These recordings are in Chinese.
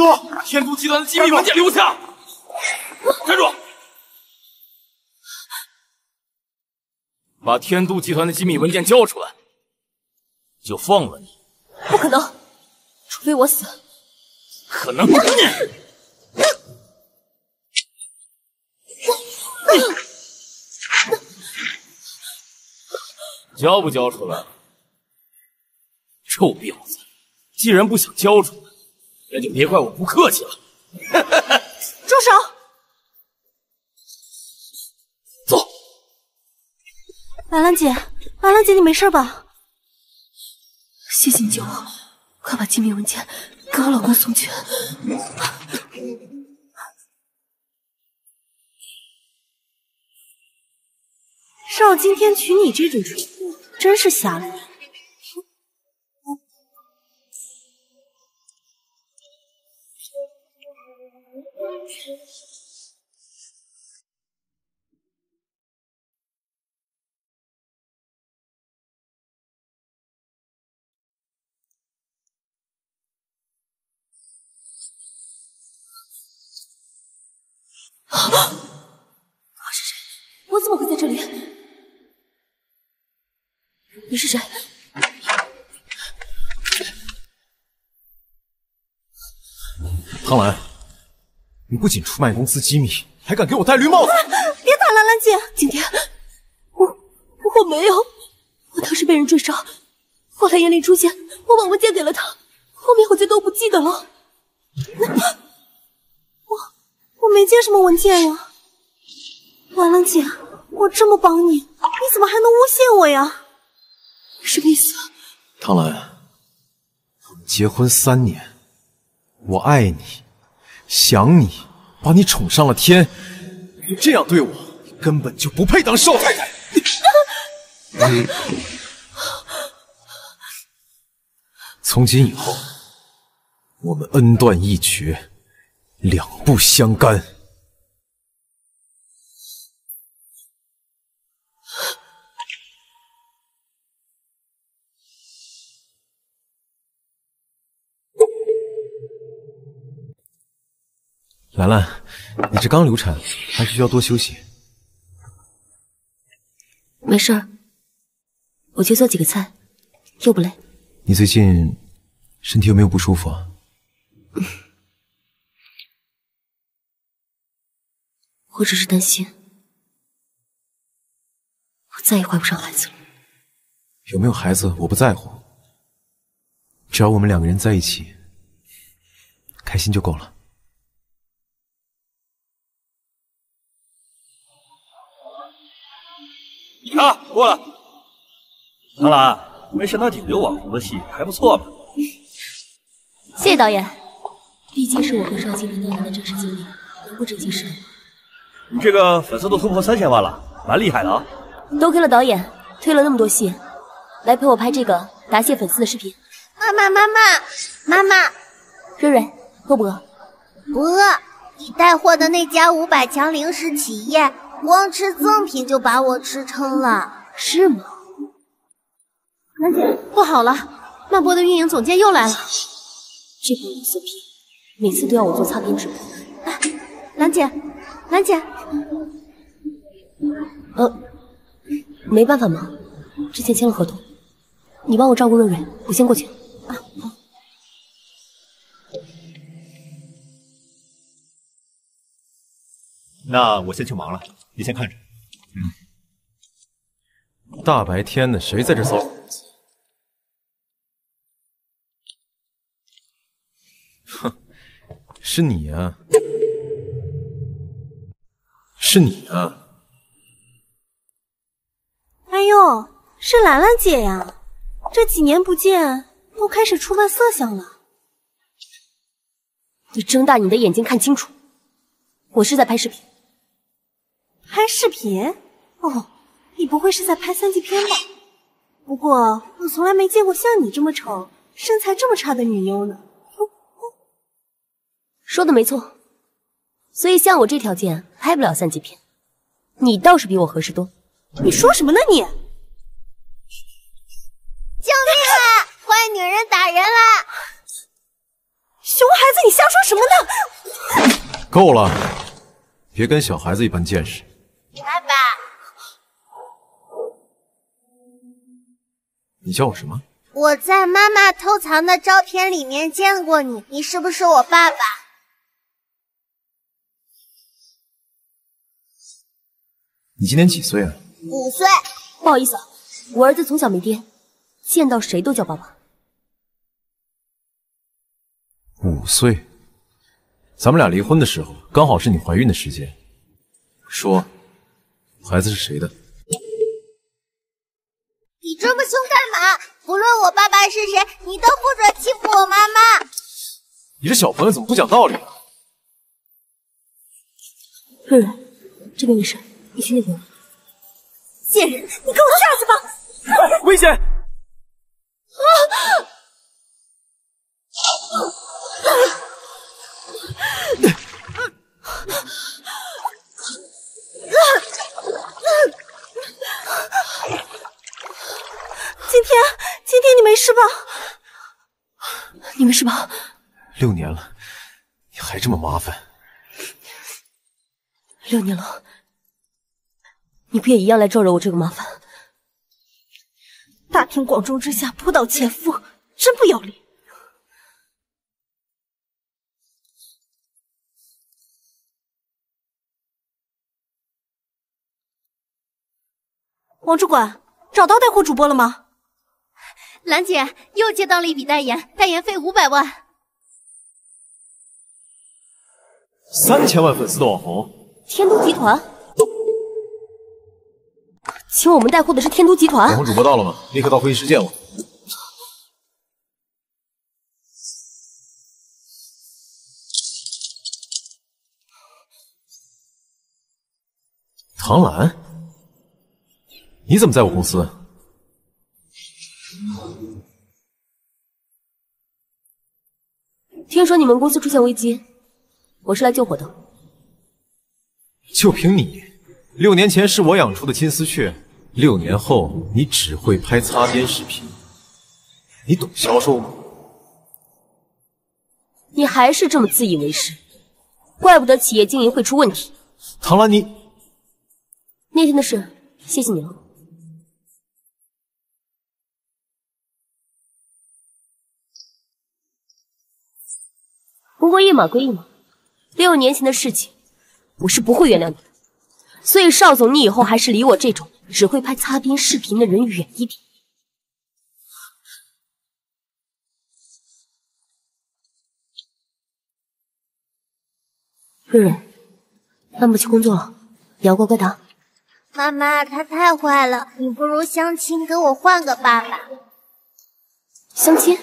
住！天都集团的机密文件留下！站住！把天都集团的机密文件交出来，就放了你。不可能，除非我死。可能。交不交出来？臭婊子！既然不想交出来，那就别怪我不客气了。住手！走。兰兰姐，兰兰姐，你没事吧？谢谢你救我，快把机密文件给我老公送去。让我今天娶你这种畜生，真是瞎了眼。啊！是谁？我怎么会在这里？你是谁？唐兰，你不仅出卖公司机密，还敢给我戴绿帽子！别打兰兰姐，景天，我我没有，我当时被人追杀，后来严林出现，我把文件给了他，后面我就都不记得了。我我没见什么文件呀，兰兰姐，我这么帮你，你怎么还能诬陷我呀？什么意思？唐兰，结婚三年，我爱你，想你，把你宠上了天，你这样对我，你根本就不配当少太太。从今以后，我们恩断义绝，两不相干。兰兰，你这刚流产，还是需要多休息。没事儿，我去做几个菜，又不累。你最近身体有没有不舒服啊？我只是担心，我再也怀不上孩子了。有没有孩子我不在乎，只要我们两个人在一起，开心就够了。啊，过来。唐兰，没想到顶流网红的戏，还不错嘛。谢谢导演，毕竟是我和邵静多年的真实经历，能不真心实你这个粉丝都突破三千万了，蛮厉害的啊。多亏了导演推了那么多戏，来陪我拍这个答谢粉丝的视频。妈妈，妈妈，妈妈，瑞瑞，饿不饿？不饿。你带货的那家五百强零食企业。光吃赠品就把我吃撑了，是吗？兰姐，不好了，漫波的运营总监又来了。这帮垃圾品，每次都要我做擦边直播。哎，兰姐，兰姐，呃，没办法嘛，之前签了合同，你帮我照顾瑞瑞，我先过去。啊，好。那我先去忙了。你先看着。嗯，大白天的，谁在这骚扰？哼，是你啊，是你啊！哎呦，是兰兰姐呀！这几年不见，都开始出卖色相了。你睁大你的眼睛看清楚，我是在拍视频。拍视频？哦，你不会是在拍三级片吧？不过我从来没见过像你这么丑、身材这么差的女优呢。说的没错，所以像我这条件拍不了三级片，你倒是比我合适多。你说什么呢你？救命啊！坏女人打人啦！熊孩子，你瞎说什么呢？够了，别跟小孩子一般见识。爸爸，你叫我什么？我在妈妈偷藏的照片里面见过你，你是不是我爸爸？你今年几岁啊？五岁。不好意思，我儿子从小没爹，见到谁都叫爸爸。五岁。咱们俩离婚的时候，刚好是你怀孕的时间。说，孩子是谁的？你这么凶干嘛？不论我爸爸是谁，你都不准欺负我妈妈。你这小朋友怎么不讲道理啊？润润，这边没事，你去那边。贱人，你给我下去吧！危险！啊！今天，今天你没事吧？你没事吧？六年了，你还这么麻烦。六年了，你不也一样来招惹我这个麻烦？大庭广众之下扑倒前夫，真不要脸！王主管，找到带货主播了吗？兰姐又接到了一笔代言，代言费五百万。三千万粉丝的网红，天都集团，请我们带货的是天都集团。网红主播到了吗？立刻到会议室见我。唐兰，你怎么在我公司？听说你们公司出现危机，我是来救火的。就凭你，六年前是我养出的金丝雀，六年后你只会拍擦边视频，你懂销售吗？你还是这么自以为是，怪不得企业经营会出问题。唐兰，你那天的事，谢谢你了。不过一码归一码，六年前的事情，我是不会原谅你的。所以邵总，你以后还是离我这种只会拍擦边视频的人远一点。瑞瑞，那么去工作了，你要乖乖的。妈妈，他太坏了，你不如相亲给我换个爸爸。相亲？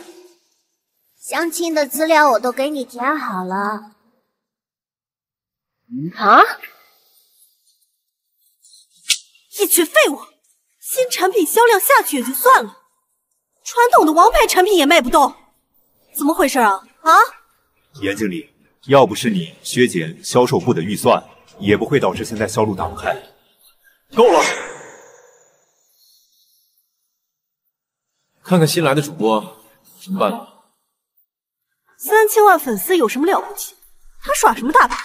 相亲的资料我都给你填好了。啊！一群废物！新产品销量下去也就算了，传统的王牌产品也卖不动，怎么回事啊？啊！严经理，要不是你削减销售部的预算，也不会导致现在销路打不开。够了！看看新来的主播什么办法？三千万粉丝有什么了不起？他耍什么大牌？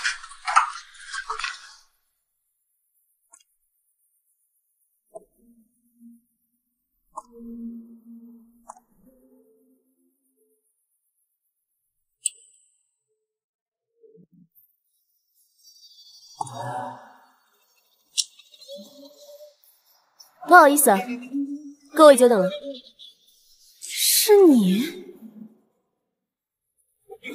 不好意思，啊，各位久等了。是你？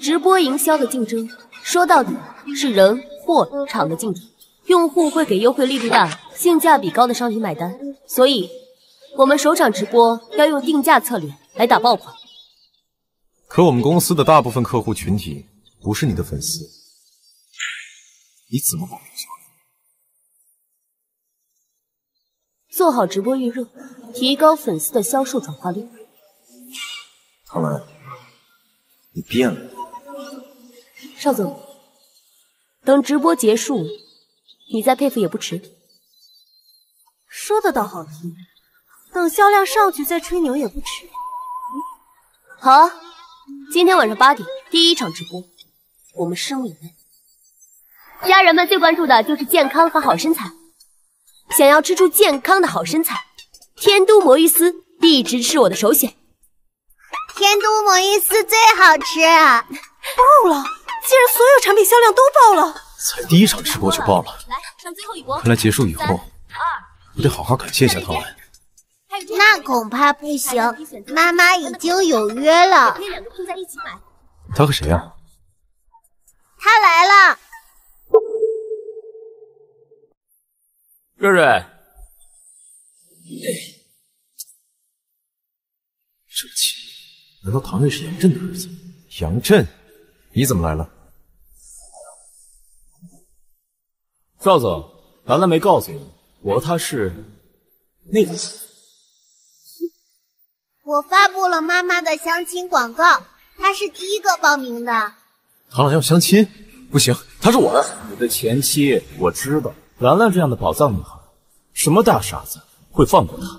直播营销的竞争，说到底是人、货、场的竞争。用户会给优惠力度大、性价比高的商品买单，所以，我们首场直播要用定价策略来打爆款。可我们公司的大部分客户群体不是你的粉丝，你怎么保证销量？做好直播预热，提高粉丝的销售转化率。唐兰，你变了。邵总，等直播结束，你再佩服也不迟。说的倒好听，等销量上去再吹牛也不迟。好啊，今天晚上八点第一场直播，我们拭目以待，家人们最关注的就是健康和好身材。想要吃出健康的好身材，天都魔芋丝一直是我的首选。天都魔芋丝最好吃，爆了！竟然所有产品销量都爆了，才第一场直播就爆了。来，上最后一波。看来结束以后，我得好好感谢一下他们。那恐怕不行，妈妈已经有约了。可以两个拼在一起买。他和谁啊？他来了。瑞瑞，这气，难道唐睿是杨震的儿子？杨震，你怎么来了？赵总，兰兰没告诉你，我和他是那个。我发布了妈妈的相亲广告，她是第一个报名的。唐兰要相亲？不行，她是我的。你的前妻，我知道。兰兰这样的宝藏女孩，什么大傻子会放过她？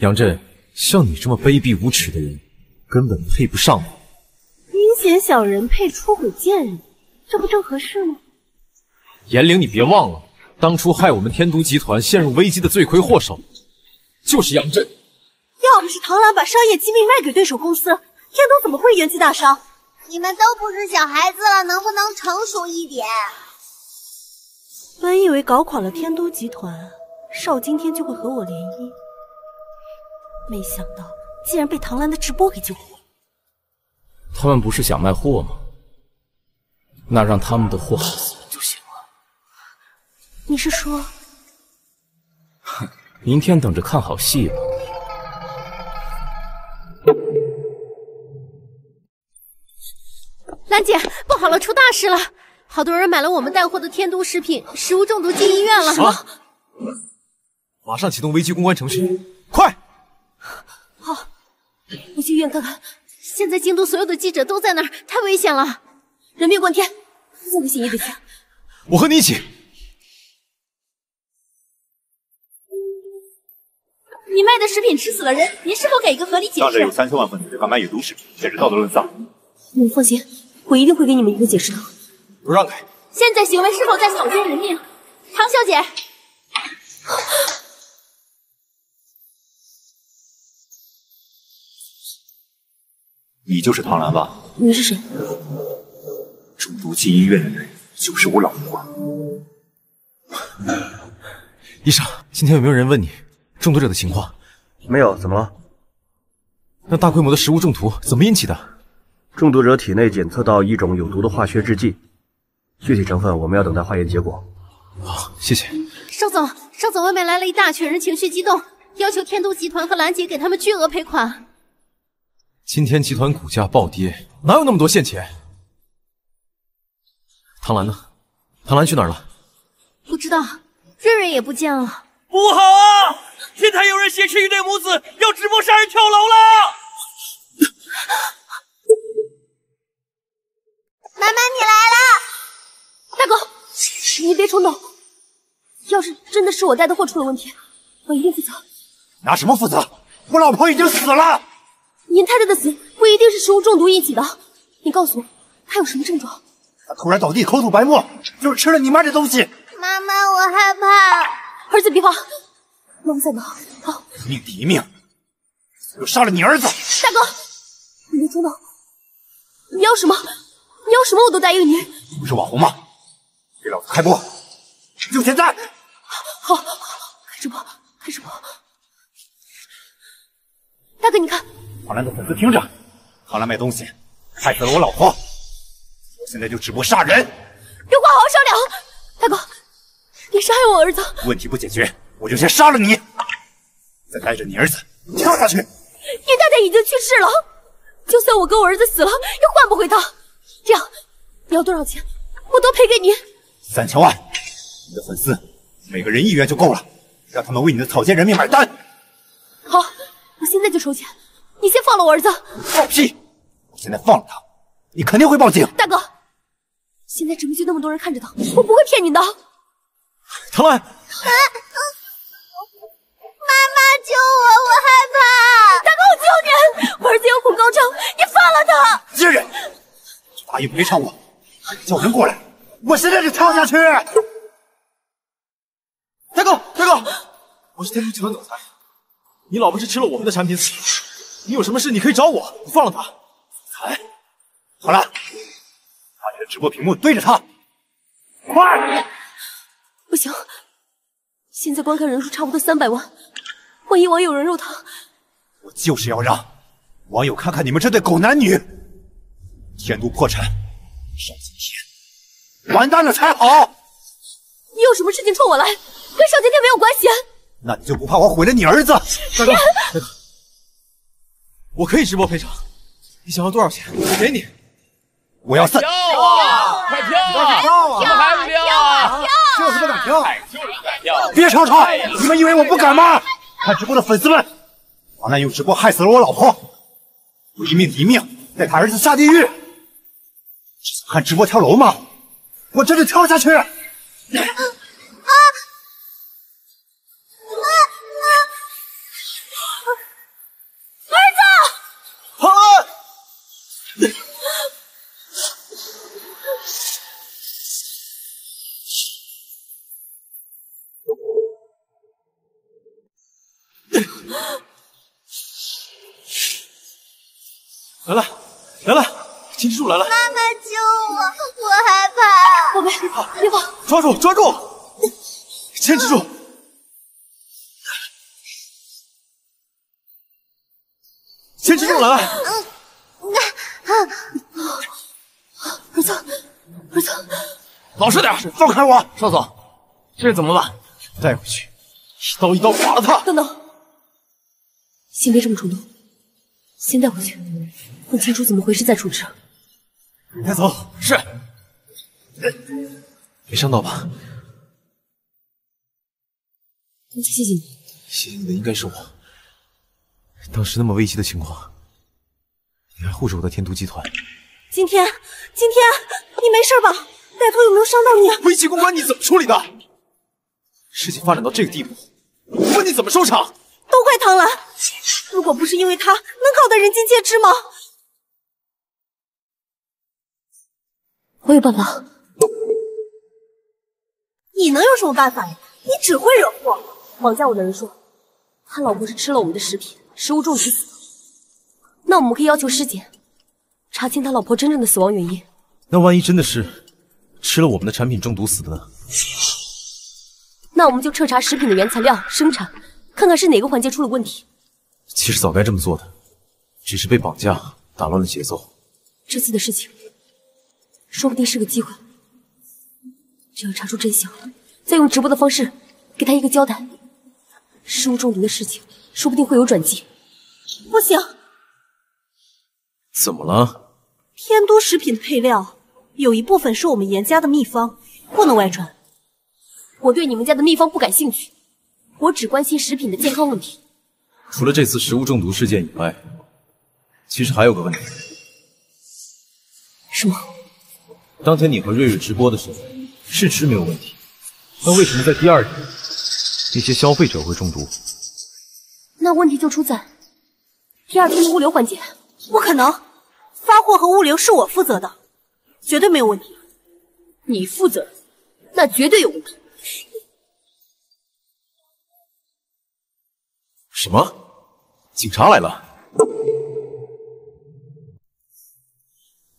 杨震，像你这么卑鄙无耻的人，根本配不上我。阴险小人配出轨贱人，这不正合适吗？严玲，你别忘了，当初害我们天都集团陷入危机的罪魁祸首，就是杨震。要不是唐兰把商业机密卖给对手公司，天都怎么会元气大伤？你们都不是小孩子了，能不能成熟一点？本以为搞垮了天都集团，邵今天就会和我联姻，没想到竟然被唐兰的直播给救活。他们不是想卖货吗？那让他们的货好死就行了。你是说？哼，明天等着看好戏吧。兰姐，不好了，出大事了！好多人买了我们带货的天都食品，食物中毒进医院了。什么？马上启动危机公关程序，快！去医院看看。现在京都所有的记者都在那儿，太危险了，人命关天，再危险也得去。我和你一起。你卖的食品吃死了人，您是否给一个合理解释？大致有三千万分子敢卖有毒食品，简直道德沦丧。你们放心，我一定会给你们一个解释的。都让开！现在行为是否在草菅人命？唐小姐，你就是唐兰吧？你是谁？中毒进医院的人就是我老婆。医生，今天有没有人问你中毒者的情况？没有，怎么了？那大规模的食物中毒怎么引起的？中毒者体内检测到一种有毒的化学制剂，具体成分我们要等待化验结果。好，谢谢。邵总，邵总，外面来了一大群人，情绪激动，要求天都集团和兰姐给他们巨额赔款。今天集团股价暴跌，哪有那么多现钱？唐兰呢？唐兰去哪儿了？不知道，瑞瑞也不见了。不好啊！天台有人挟持一对母子，要直播杀人跳楼了！妈妈，你来了！大哥，你别冲动。要是真的是我带的货出了问题，我一定负责。拿什么负责？我老婆已经死了。尹太太的死不一定是食物中毒引起的，你告诉我，她有什么症状？她突然倒地，口吐白沫，就是吃了你妈这东西。妈妈，我害怕。儿子别怕，妈妈在呢。好，一命抵一命，又杀了你儿子。大哥，你别冲动，你要什么？你要什么我都答应你。你不是网红吗？给老子开播，就现在！好，好，开直播，开直播。大哥，你看。唐兰的粉丝听着，唐兰卖东西害死了我老婆，我现在就直播杀人。有话好好商量。大哥，你杀害我儿子，问题不解决，我就先杀了你，再带着你儿子跳下去。叶太太已经去世了，就算我跟我儿子死了，也换不回她。这样，你要多少钱，我都赔给你。三千万，你的粉丝每个人一元就够了，让他们为你的草菅人命买单。好，我现在就筹钱。你先放了我儿子！放屁！我现在放了他，你肯定会报警。大哥，现在直播间那么多人看着他，我不会骗你的。唐兰，妈妈救我，我害怕！大哥，我求你，我儿子有恐高症，你放了他！贱人，答应赔偿我，叫人过来，我现在就跳下去！大哥，大哥，我是天都集团总裁，你老婆是吃了我们的产品死的，你有什么事你可以找我，你放了他。哎，好了，把你的直播屏幕对着他，快！不行，现在观看人数差不多三百万，万一网友人肉他，我就是要让网友看看你们这对狗男女，天都破产，少今天完蛋了才好。你有什么事情冲我来，跟少今天没有关系。那你就不怕我毁了你儿子？大哥，大哥，我可以直播赔偿，你想要多少钱，我给你。我要三。跳啊！快跳啊！跳啊！怎么还不跳啊？就是不敢跳，就是不敢跳。别吵吵！你们以为我不敢吗？看直播的粉丝们，王楠用直播害死了我老婆，我一命抵一命，带他儿子下地狱。是想看直播跳楼吗？我这就跳下去！啊！儿子，庞安，来了，来了，金枝柱来了，妈妈救我，我害怕。宝贝，别怕，别怕，抓住，抓住，坚持住。坚持住，来了。儿子，儿子，老实点，放开我！邵总，这怎么办？带回去，一刀一刀剐了他。等等，先别这么冲动，先带回去，问清楚怎么回事再处置。带走。是。没伤到吧？谢谢你，谢谢你的应该是我。当时那么危急的情况，你还护着我的天都集团。今天，今天你没事吧？歹徒有没有伤到你？危机公关你怎么处理的？事情发展到这个地步，我问你怎么收场？都怪唐兰，如果不是因为他，能搞得人尽皆知吗？我有办法。你能有什么办法呀？你只会惹祸。绑架我的人说，他老婆是吃了我们的食品，食物中毒死的。那我们可以要求尸检，查清他老婆真正的死亡原因。那万一真的是吃了我们的产品中毒死的呢？那我们就彻查食品的原材料、生产，看看是哪个环节出了问题。其实早该这么做的，只是被绑架打乱了节奏。这次的事情，说不定是个机会。只要查出真相，再用直播的方式给他一个交代，食物中毒的事情说不定会有转机。不行，怎么了？天都食品的配料有一部分是我们严家的秘方，不能外传。我对你们家的秘方不感兴趣，我只关心食品的健康问题。除了这次食物中毒事件以外，其实还有个问题。什么？当天你和瑞瑞直播的时候，试吃没有问题，那为什么在第二天，那些消费者会中毒？那问题就出在第二天的物流环节。不可能，发货和物流是我负责的，绝对没有问题。你负责，那绝对有问题。什么？警察来了！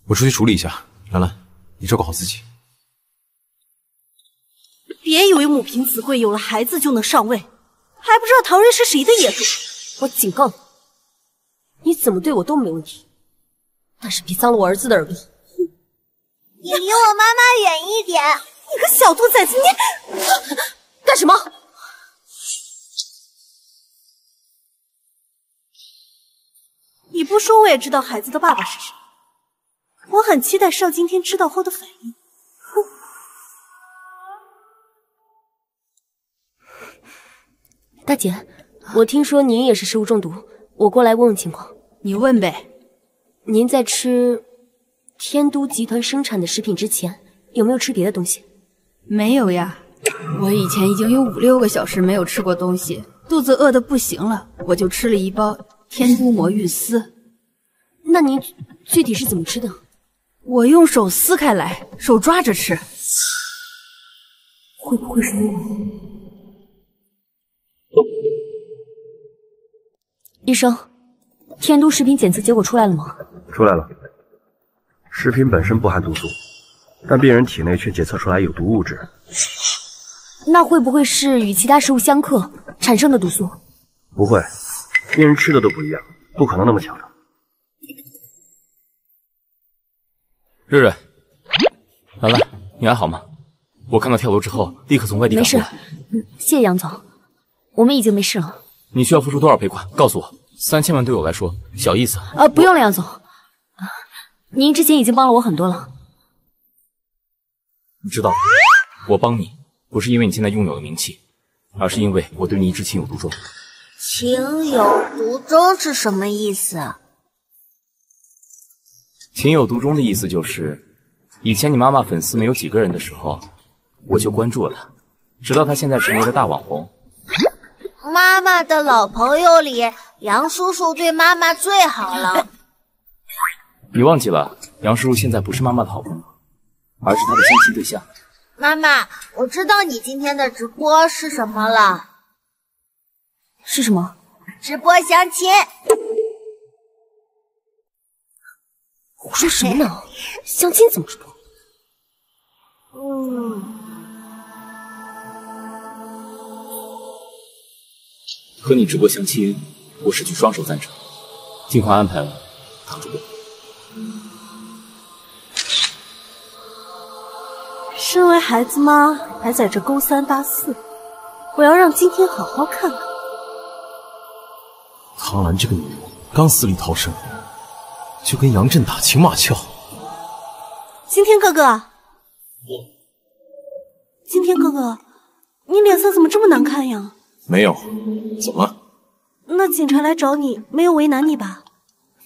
我出去处理一下。兰兰，你照顾好自己。别以为母凭子贵，有了孩子就能上位，还不知道唐睿是谁的野种。我警告你，你怎么对我都没问题，但是别脏了我儿子的耳朵。你离我妈妈远一点！你个小兔崽子，你干什么？你不说我也知道孩子的爸爸是谁。我很期待邵今天知道后的反应。大姐，我听说您也是食物中毒，我过来问问情况。你问呗。您在吃天都集团生产的食品之前，有没有吃别的东西？没有呀，我以前已经有五六个小时没有吃过东西，肚子饿得不行了，我就吃了一包天都魔芋丝。那您具体是怎么吃的？我用手撕开来，手抓着吃。会不会是因为医生？天都食品检测结果出来了吗？出来了，食品本身不含毒素，但病人体内却检测出来有毒物质。那会不会是与其他食物相克产生的毒素？不会，病人吃的都不一样，不可能那么巧的。瑞瑞，兰兰，你还好吗？我看到跳楼之后，立刻从外地赶过来。没事，谢谢杨总，我们已经没事了。你需要付出多少赔款？告诉我。三千万对我来说小意思。啊，不用了，杨总。您之前已经帮了我很多了。你知道，我帮你不是因为你现在拥有了名气，而是因为我对你一直情有独钟。情有独钟是什么意思？情有独钟的意思就是，以前你妈妈粉丝没有几个人的时候，我就关注了她，直到她现在成为了大网红。妈妈的老朋友里。杨叔叔对妈妈最好了。你忘记了，杨叔叔现在不是妈妈的好朋友，而是他的相亲对象。妈妈，我知道你今天的直播是什么了。是什么？直播相亲。胡说什么呢？相亲怎么直播？嗯。和你直播相亲。我是举双手赞成，尽快安排了唐主播。身为孩子妈，还在这勾三搭四，我要让今天好好看看。唐兰这个女人，刚死里逃生，就跟杨震打情骂俏。今天哥哥，今天哥哥，你脸色怎么这么难看呀？没有，怎么了？那警察来找你，没有为难你吧？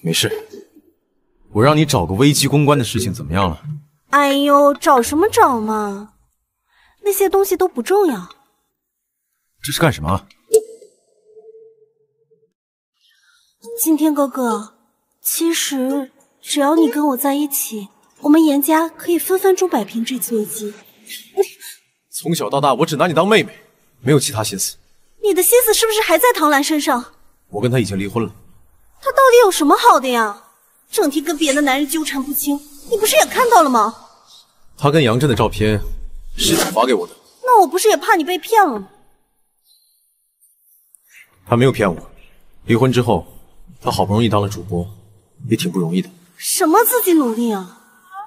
没事，我让你找个危机公关的事情怎么样了？哎呦，找什么找嘛，那些东西都不重要。这是干什么？今天哥哥，其实只要你跟我在一起，我们严家可以分分钟摆平这次危机。从小到大，我只拿你当妹妹，没有其他心思。你的心思是不是还在唐兰身上？我跟他已经离婚了。他到底有什么好的呀？整天跟别的男人纠缠不清，你不是也看到了吗？他跟杨震的照片是你发给我的。那我不是也怕你被骗了吗？他没有骗我。离婚之后，他好不容易当了主播，也挺不容易的。什么自己努力啊？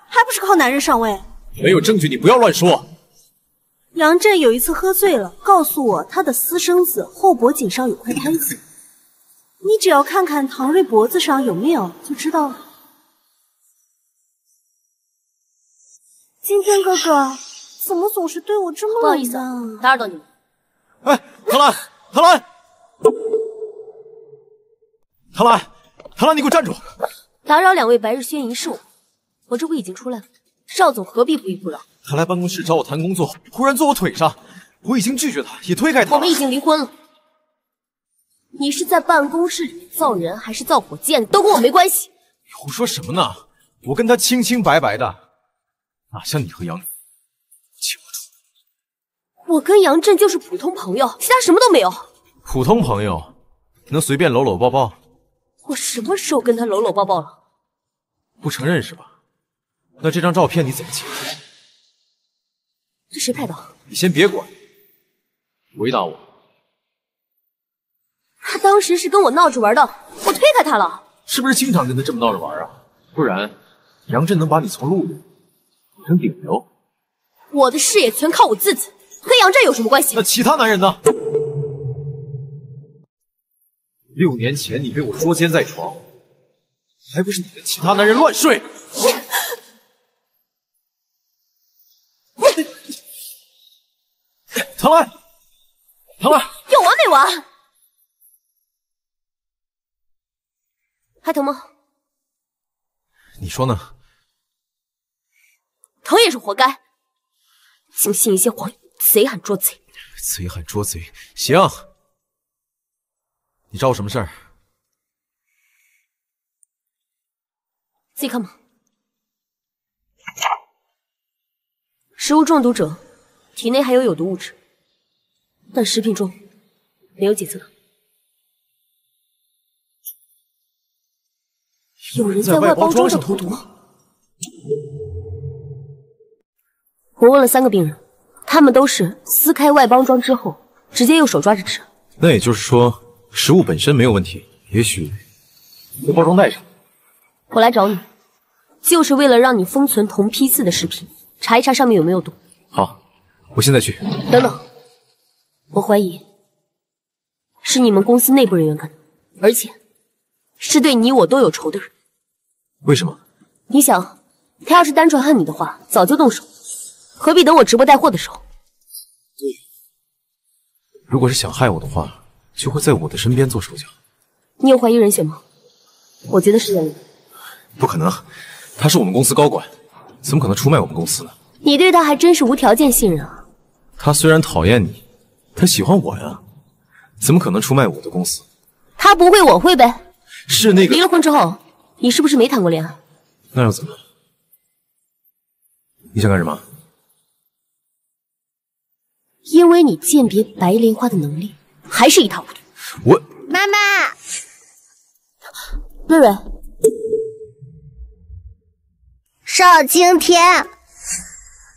还不是靠男人上位？没有证据，你不要乱说。杨震有一次喝醉了，告诉我他的私生子后脖颈上有块胎记。你只要看看唐瑞脖子上有没有，就知道了。今天哥哥怎么总是对我这么不好意思，打扰到你了。哎，唐兰，唐兰，唐兰，唐兰，你给我站住！打扰两位白日宣淫是我，我这不已经出来了，邵总何必不依不饶？他来办公室找我谈工作，忽然坐我腿上，我已经拒绝他，也推开他。我们已经离婚了。你是在办公室里造人，还是造火箭，都跟我没关系。你胡说什么呢？我跟他清清白白的，哪像你和杨清楚。我跟杨震就是普通朋友，其他什么都没有。普通朋友能随便搂搂抱抱？我什么时候跟他搂搂抱抱了？不承认是吧？那这张照片你怎么解释？这谁拍的？你先别管，回答我。他当时是跟我闹着玩的，我推开他了。是不是经常跟他这么闹着玩啊？不然杨震能把你从路人捧成顶流？我的事业全靠我自己，和杨震有什么关系？那其他男人呢？六年前你被我捉奸在床，还不是你跟其他男人乱睡？唐兰，唐兰，有完没完？还疼吗？你说呢？疼也是活该，净信一些谎言，贼喊捉贼。贼喊捉贼，行。你找我什么事儿？自己看吧。食物中毒者体内含有有毒物质，但食品中没有检测到。有人在外包装上投毒。我问了三个病人，他们都是撕开外包装之后，直接用手抓着吃。那也就是说，食物本身没有问题，也许在包装袋上。我来找你，就是为了让你封存同批次的食品，查一查上面有没有毒。好，我现在去。等等，我怀疑是你们公司内部人员干的，而且是对你我都有仇的人。为什么？你想，他要是单纯恨你的话，早就动手，何必等我直播带货的时候？对，如果是想害我的话，就会在我的身边做手脚。你有怀疑人选吗？我觉得是人。不可能，他是我们公司高管，怎么可能出卖我们公司呢？你对他还真是无条件信任啊！他虽然讨厌你，他喜欢我呀，怎么可能出卖我的公司？他不会，我会呗。是那个离了婚之后。你是不是没谈过恋爱？那又怎么？你想干什么？因为你鉴别白莲花的能力还是一塌糊涂。我妈妈，瑞瑞，邵青天，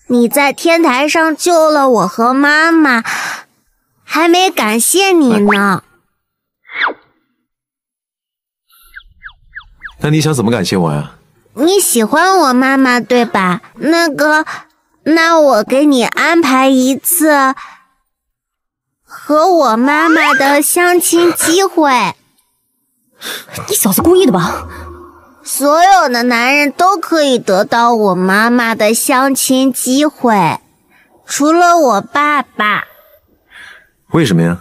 你在天台上救了我和妈妈，还没感谢你呢。那你想怎么感谢我呀？你喜欢我妈妈对吧？那个，那我给你安排一次和我妈妈的相亲机会。你小子故意的吧？所有的男人都可以得到我妈妈的相亲机会，除了我爸爸。为什么呀？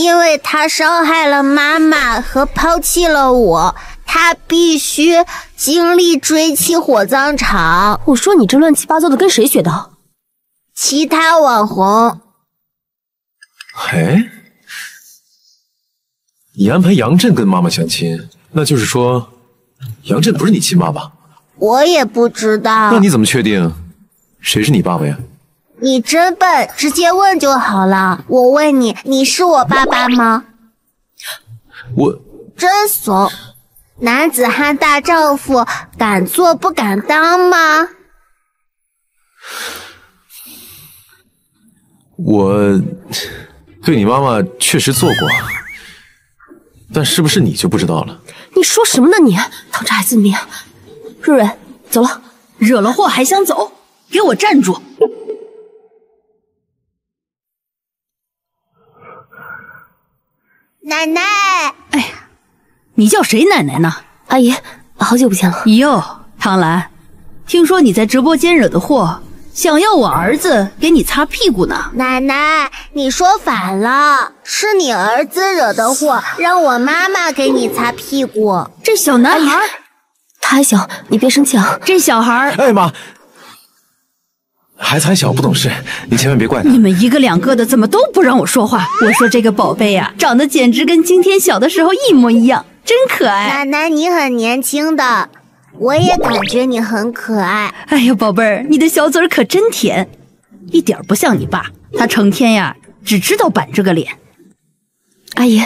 因为他伤害了妈妈和抛弃了我。他必须经历追妻火葬场。我说你这乱七八糟的跟谁学的？其他网红。哎，你安排杨震跟妈妈相亲，那就是说杨震不是你亲爸爸？我也不知道。那你怎么确定谁是你爸爸呀？你真笨，直接问就好了。我问你，你是我爸爸吗？我真怂。男子汉大丈夫，敢做不敢当吗？我对你妈妈确实做过，但是不是你就不知道了？你说什么呢你？当着孩子的面，瑞瑞，走了，惹了祸还想走？给我站住！奶奶，哎呀！你叫谁奶奶呢？阿姨，好久不见了。哟，唐兰，听说你在直播间惹的祸，想要我儿子给你擦屁股呢。奶奶，你说反了，是你儿子惹的祸，让我妈妈给你擦屁股。这小男孩，他还小，你别生气啊。这小孩，哎妈，孩子还小不懂事，你千万别怪他。你们一个两个的，怎么都不让我说话？我说这个宝贝呀，长得简直跟今天小的时候一模一样。真可爱，奶奶，你很年轻的，我也感觉你很可爱。哎呀，宝贝儿，你的小嘴可真甜，一点不像你爸，他成天呀只知道板着个脸。阿姨，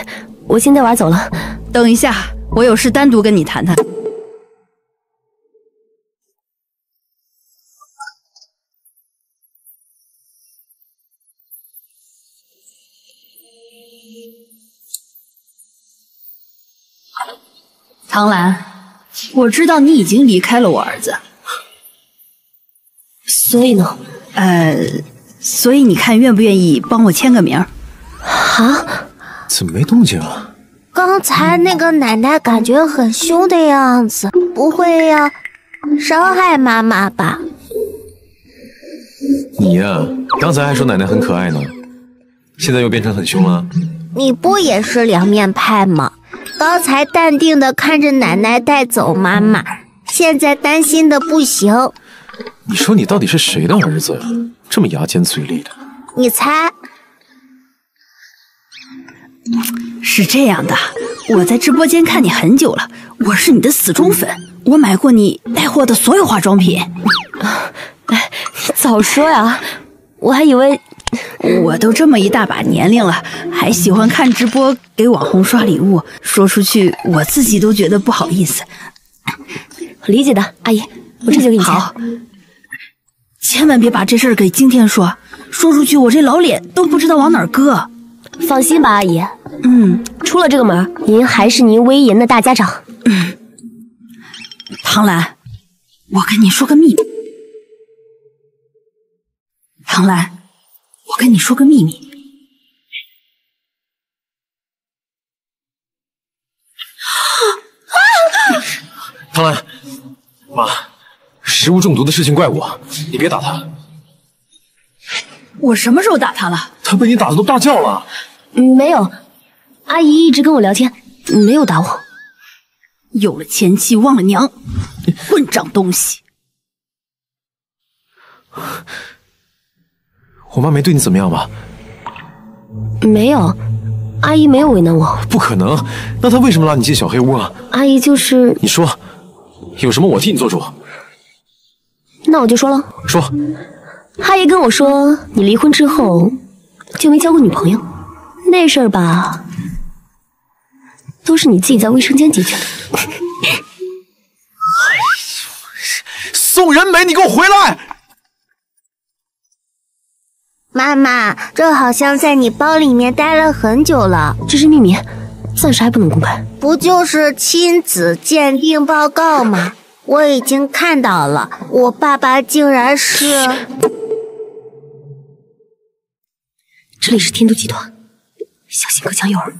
我先带娃走了，等一下，我有事单独跟你谈谈。唐兰，我知道你已经离开了我儿子，所以呢？呃，所以你看愿不愿意帮我签个名？啊？怎么没动静啊？刚才那个奶奶感觉很凶的样子，不会要伤害妈妈吧？你呀，刚才还说奶奶很可爱呢，现在又变成很凶了。你不也是两面派吗？刚才淡定的看着奶奶带走妈妈，现在担心的不行。你说你到底是谁的儿子呀？这么牙尖嘴利的。你猜？是这样的，我在直播间看你很久了，我是你的死忠粉，我买过你带货的所有化妆品。哎，你早说呀！我还以为 我都这么一大把年龄了，还喜欢看直播给网红刷礼物，说出去我自己都觉得不好意思。理解的，阿姨，我这就给你钱。好，千万别把这事儿给今天说，说出去我这老脸都不知道往哪儿搁。放心吧，阿姨。嗯，出了这个门，您还是您威严的大家长。嗯，唐兰，我跟你说个秘密。唐兰，我跟你说个秘密。唐兰，妈，食物中毒的事情怪我，你别打他。我什么时候打他了？他被你打的都大叫了。嗯，没有，阿姨一直跟我聊天，没有打我。有了前妻忘了娘，混账东西！我妈没对你怎么样吧？没有，阿姨没有为难我。不可能，那她为什么拉你进小黑屋啊？阿姨就是……你说，有什么我替你做主。那我就说了。说。阿姨跟我说，你离婚之后就没交过女朋友，那事儿吧，都是你自己在卫生间解决的。宋仁美，你给我回来！妈妈，这好像在你包里面待了很久了。这是秘密，暂时还不能公开。不就是亲子鉴定报告吗？我已经看到了，我爸爸竟然是……这里是天都集团，小心隔墙有耳。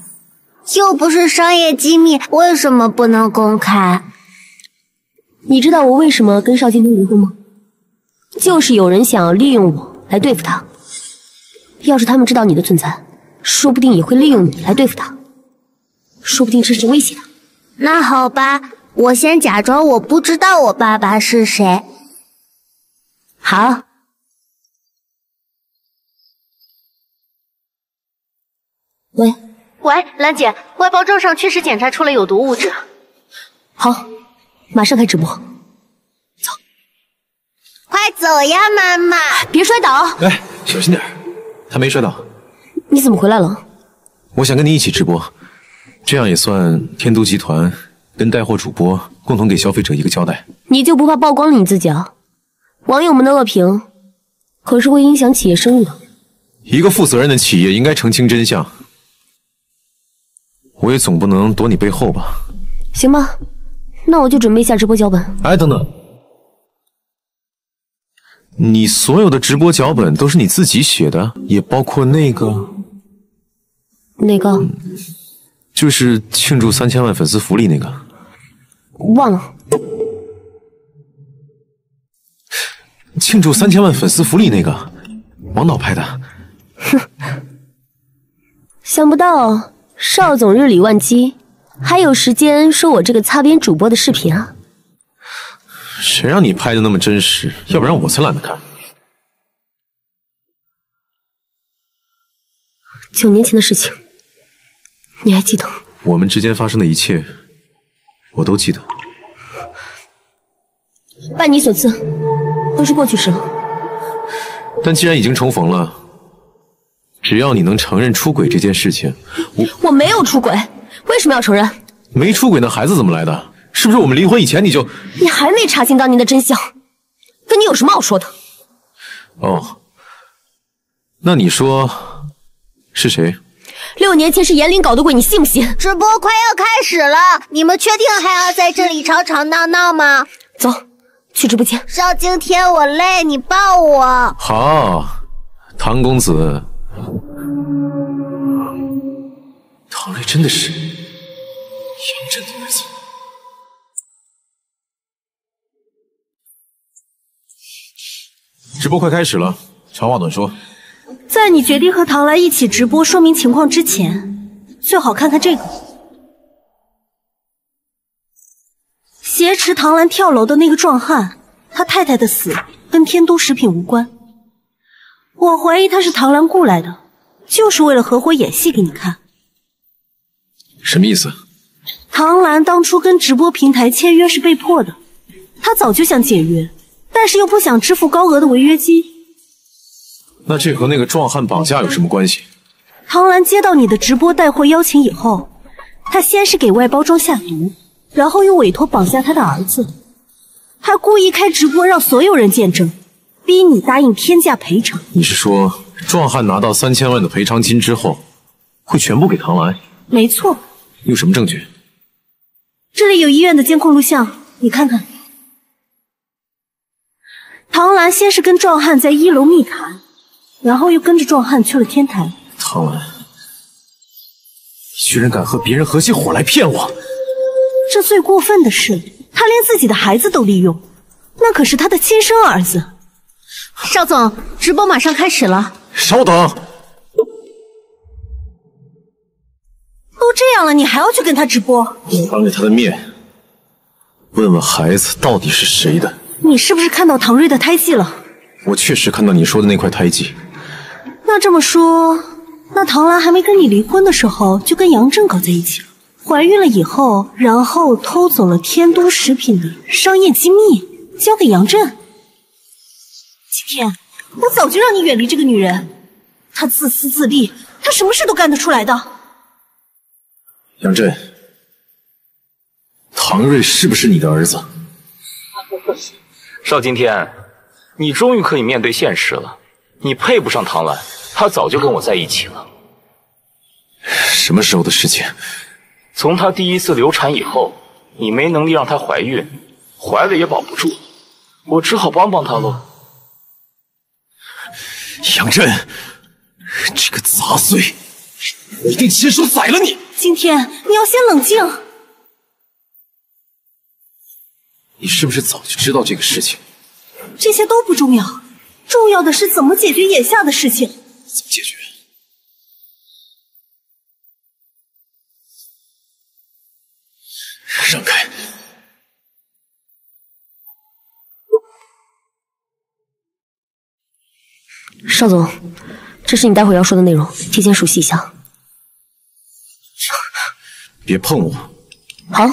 又不是商业机密，为什么不能公开？你知道我为什么跟邵金东离婚吗？就是有人想要利用我来对付他。要是他们知道你的存在，说不定也会利用你来对付他，说不定甚至威胁他。那好吧，我先假装我不知道我爸爸是谁。好。喂，喂，兰姐，外包装上确实检查出了有毒物质。好，马上开直播。走，快走呀，妈妈！别摔倒！哎，小心点，他没摔倒。你怎么回来了？我想跟你一起直播，这样也算天都集团跟带货主播共同给消费者一个交代。你就不怕曝光了你自己啊？网友们的恶评可是会影响企业声誉的。一个负责任的企业应该澄清真相。我也总不能躲你背后吧？行吧，那我就准备一下直播脚本。哎，等等，你所有的直播脚本都是你自己写的，也包括那个？哪个？就是庆祝三千万粉丝福利那个。忘了。庆祝三千万粉丝福利那个，王导拍的。哼，想不到。邵总日理万机，还有时间说我这个擦边主播的视频啊？谁让你拍的那么真实？要不然我才懒得看。九年前的事情，你还记得？我们之间发生的一切，我都记得。拜你所赐，都是过去式了。但既然已经重逢了。只要你能承认出轨这件事情，我我没有出轨，为什么要承认？没出轨那孩子怎么来的？是不是我们离婚以前你就……你还没查清当年的真相，跟你有什么好说的？哦，那你说是谁？六年前是严林搞的鬼，你信不信？直播快要开始了，你们确定还要在这里吵吵闹闹吗？走，去直播间。邵惊天，我累，你抱我。好，唐公子。唐睿真的是嬴政的儿子。直播快开始了，长话短说。在你决定和唐兰一起直播说明情况之前，最好看看这个。挟持唐兰跳楼的那个壮汉，他太太的死跟天都食品无关。我怀疑他是唐兰雇来的，就是为了合伙演戏给你看。什么意思？唐兰当初跟直播平台签约是被迫的，他早就想解约，但是又不想支付高额的违约金，那这和那个壮汉绑架有什么关系？唐兰接到你的直播带货邀请以后，她先是给外包装下毒，然后又委托绑架他的儿子，还故意开直播让所有人见证，逼你答应天价赔偿。你是说，壮汉拿到三千万的赔偿金之后，会全部给唐兰？没错。有什么证据？这里有医院的监控录像，你看看。唐兰先是跟壮汉在一楼密谈，然后又跟着壮汉去了天台。唐兰，你居然敢和别人合起伙来骗我！这最过分的是，他连自己的孩子都利用，那可是他的亲生儿子。邵总，直播马上开始了。稍等。都这样了，你还要去跟他直播？我当着他的面问问孩子到底是谁的。你是不是看到唐睿的胎记了？我确实看到你说的那块胎记。那这么说，那唐兰还没跟你离婚的时候就跟杨震搞在一起了，怀孕了以后，然后偷走了天都食品的商业机密，交给杨震。今天我早就让你远离这个女人，她自私自利，她什么事都干得出来的。杨震，唐睿是不是你的儿子？邵今天，你终于可以面对现实了。你配不上唐兰，她早就跟我在一起了。什么时候的事情？从她第一次流产以后，你没能力让她怀孕，怀了也保不住，我只好帮帮她喽。杨震，这个杂碎，我一定亲手宰了你！今天你要先冷静。你是不是早就知道这个事情？这些都不重要，重要的是怎么解决眼下的事情。怎么解决？让开！邵总，这是你待会要说的内容，提前熟悉一下。别碰我！好，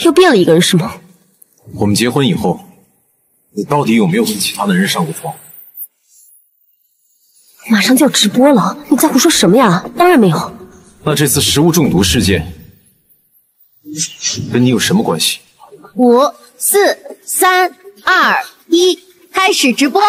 又变了一个人是吗？我们结婚以后，你到底有没有跟其他的人上过床？马上就要直播了，你在胡说什么呀？当然没有。那这次食物中毒事件跟你有什么关系？五、四、三、二、一，开始直播。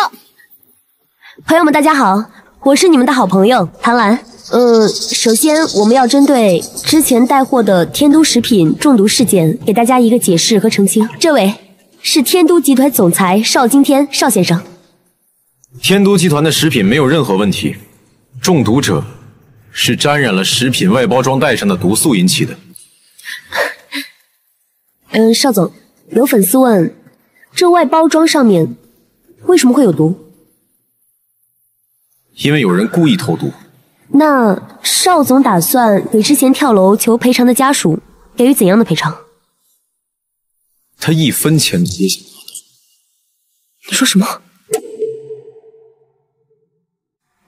朋友们，大家好，我是你们的好朋友唐兰。呃，首先我们要针对之前带货的天都食品中毒事件，给大家一个解释和澄清。这位是天都集团总裁邵惊天邵先生。天都集团的食品没有任何问题，中毒者是沾染了食品外包装袋上的毒素引起的。嗯，邵总，有粉丝问，这外包装上面为什么会有毒？因为有人故意投毒。那邵总打算给之前跳楼求赔偿的家属给予怎样的赔偿？他一分钱都别想拿到。你说什么？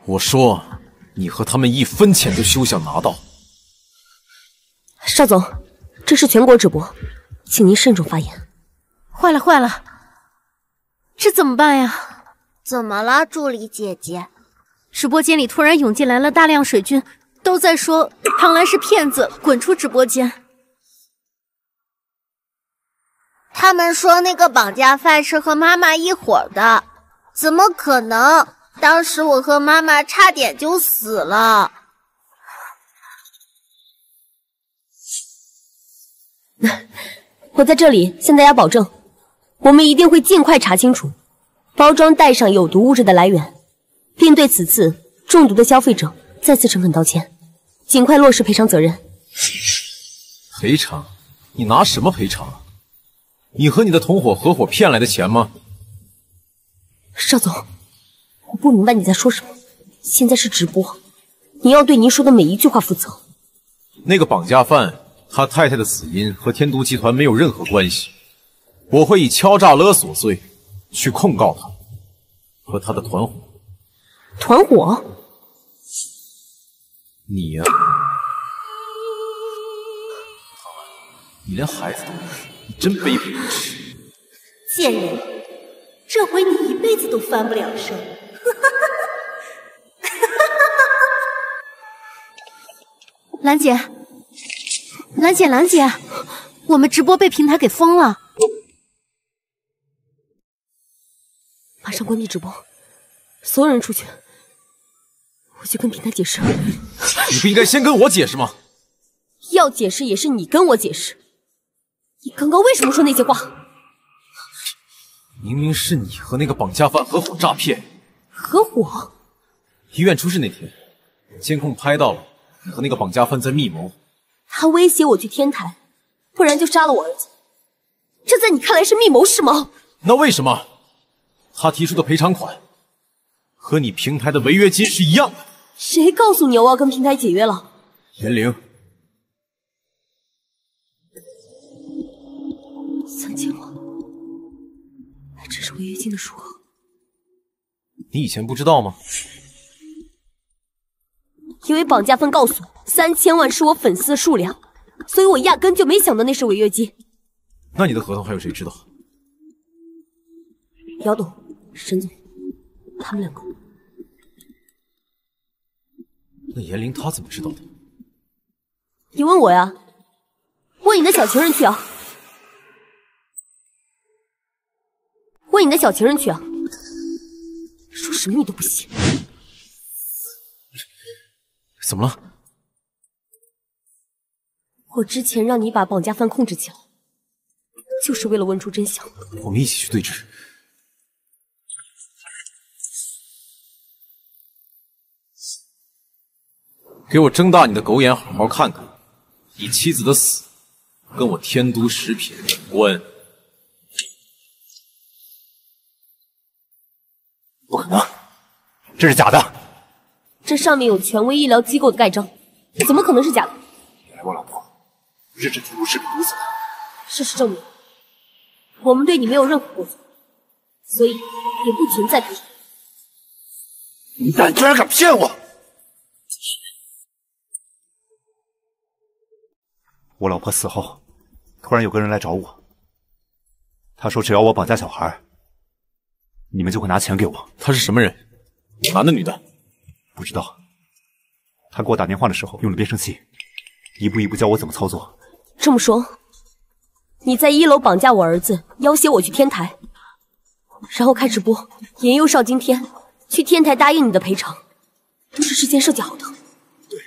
我说，你和他们一分钱都休想拿到。邵总，这是全国直播，请您慎重发言。坏了坏了，这怎么办呀？怎么了，助理姐姐？直播间里突然涌进来了大量水军，都在说唐兰是骗子，滚出直播间。他们说那个绑架犯是和妈妈一伙的，怎么可能？当时我和妈妈差点就死了。我在这里向大家保证，我们一定会尽快查清楚包装袋上有毒物质的来源。并对此次中毒的消费者再次诚恳道歉，尽快落实赔偿责任。赔偿？你拿什么赔偿？你和你的同伙合伙骗来的钱吗？邵总，我不明白你在说什么。现在是直播，你要对您说的每一句话负责。那个绑架犯，他太太的死因和天都集团没有任何关系。我会以敲诈勒索罪去控告他和他的团伙。团伙？你呀、啊，你连孩子都没有，你真卑鄙无耻！贱人，这回你一辈子都翻不了身。兰姐，兰姐，兰姐，我们直播被平台给封了，马上关闭直播，所有人出去。我去跟平台解释。你不应该先跟我解释吗？要解释也是你跟我解释。你刚刚为什么说那些话？明明是你和那个绑架犯合伙诈骗。合伙？医院出事那天，监控拍到了你和那个绑架犯在密谋。他威胁我去天台，不然就杀了我儿子。这在你看来是密谋是吗？那为什么他提出的赔偿款和你平台的违约金是一样的？谁告诉你我要跟平台解约了？严玲，三千万，还真是违约金的数额。你以前不知道吗？因为绑架犯告诉我三千万是我粉丝的数量，所以我压根就没想到那是违约金。那你的合同还有谁知道？姚董、沈总，他们两个。那严玲她怎么知道的？你问我呀？问你的小情人去啊！问你的小情人去啊！说什么你都不信。怎么了？我之前让你把绑架犯控制起来，就是为了问出真相。我们一起去对质。给我睁大你的狗眼，好好看看，你妻子的死跟我天都食品有关。不可能，这是假的。这上面有权威医疗机构的盖章，怎么可能是假的？原来我老婆是指天都食品毒死的。事实证明，我们对你没有任何过错，所以也不存在赔偿。你胆居然敢骗我！我老婆死后，突然有个人来找我，他说只要我绑架小孩，你们就会拿钱给我。他是什么人？男的女的？不知道。他给我打电话的时候用了变声器，一步一步教我怎么操作。这么说，你在一楼绑架我儿子，要挟我去天台，然后开直播引诱邵今天去天台答应你的赔偿，都是事先设计好的。对。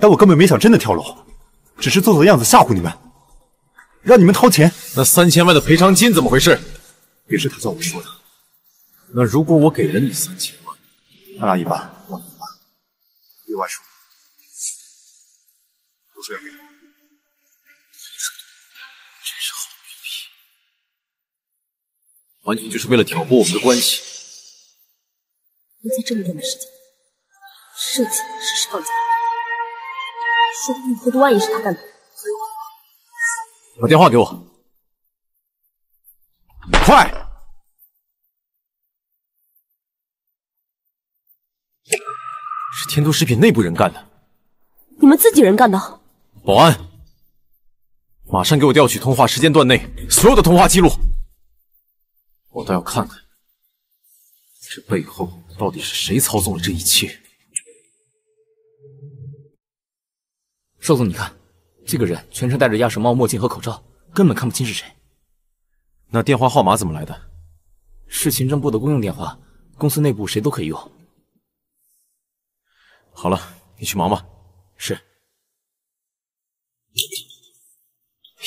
但我根本没想真的跳楼。只是做做样子吓唬你们，让你们掏钱。那三千万的赔偿金怎么回事？也是他叫我说的。那如果我给了你三千万，那拿一半，我一半，另外说，都说要给。真是好卑鄙，完全就是为了挑拨我们的关系。你在这么短的时间设计实施绑架。说不定河东岸也是他干的。把电话给我，快！是天都食品内部人干的。你们自己人干的？保安，马上给我调取通话时间段内所有的通话记录，我倒要看看这背后到底是谁操纵了这一切。邵总，你看，这个人全程戴着鸭舌帽、墨镜和口罩，根本看不清是谁。那电话号码怎么来的？是行政部的公用电话，公司内部谁都可以用。好了，你去忙吧。是。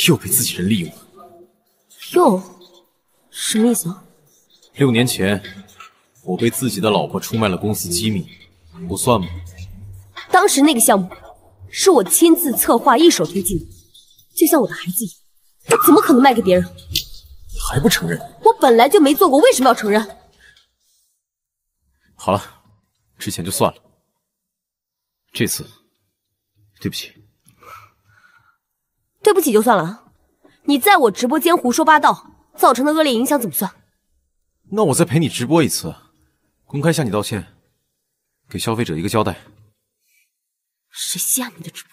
又被自己人利用了。又？什么意思啊？六年前，我被自己的老婆出卖了公司机密，不算吗？当时那个项目。是我亲自策划、一手推进的，就像我的孩子一样，我怎么可能卖给别人？你还不承认？我本来就没做过，为什么要承认？好了，之前就算了，这次对不起。对不起就算了，你在我直播间胡说八道造成的恶劣影响怎么算？那我再陪你直播一次，公开向你道歉，给消费者一个交代。谁稀你的直播？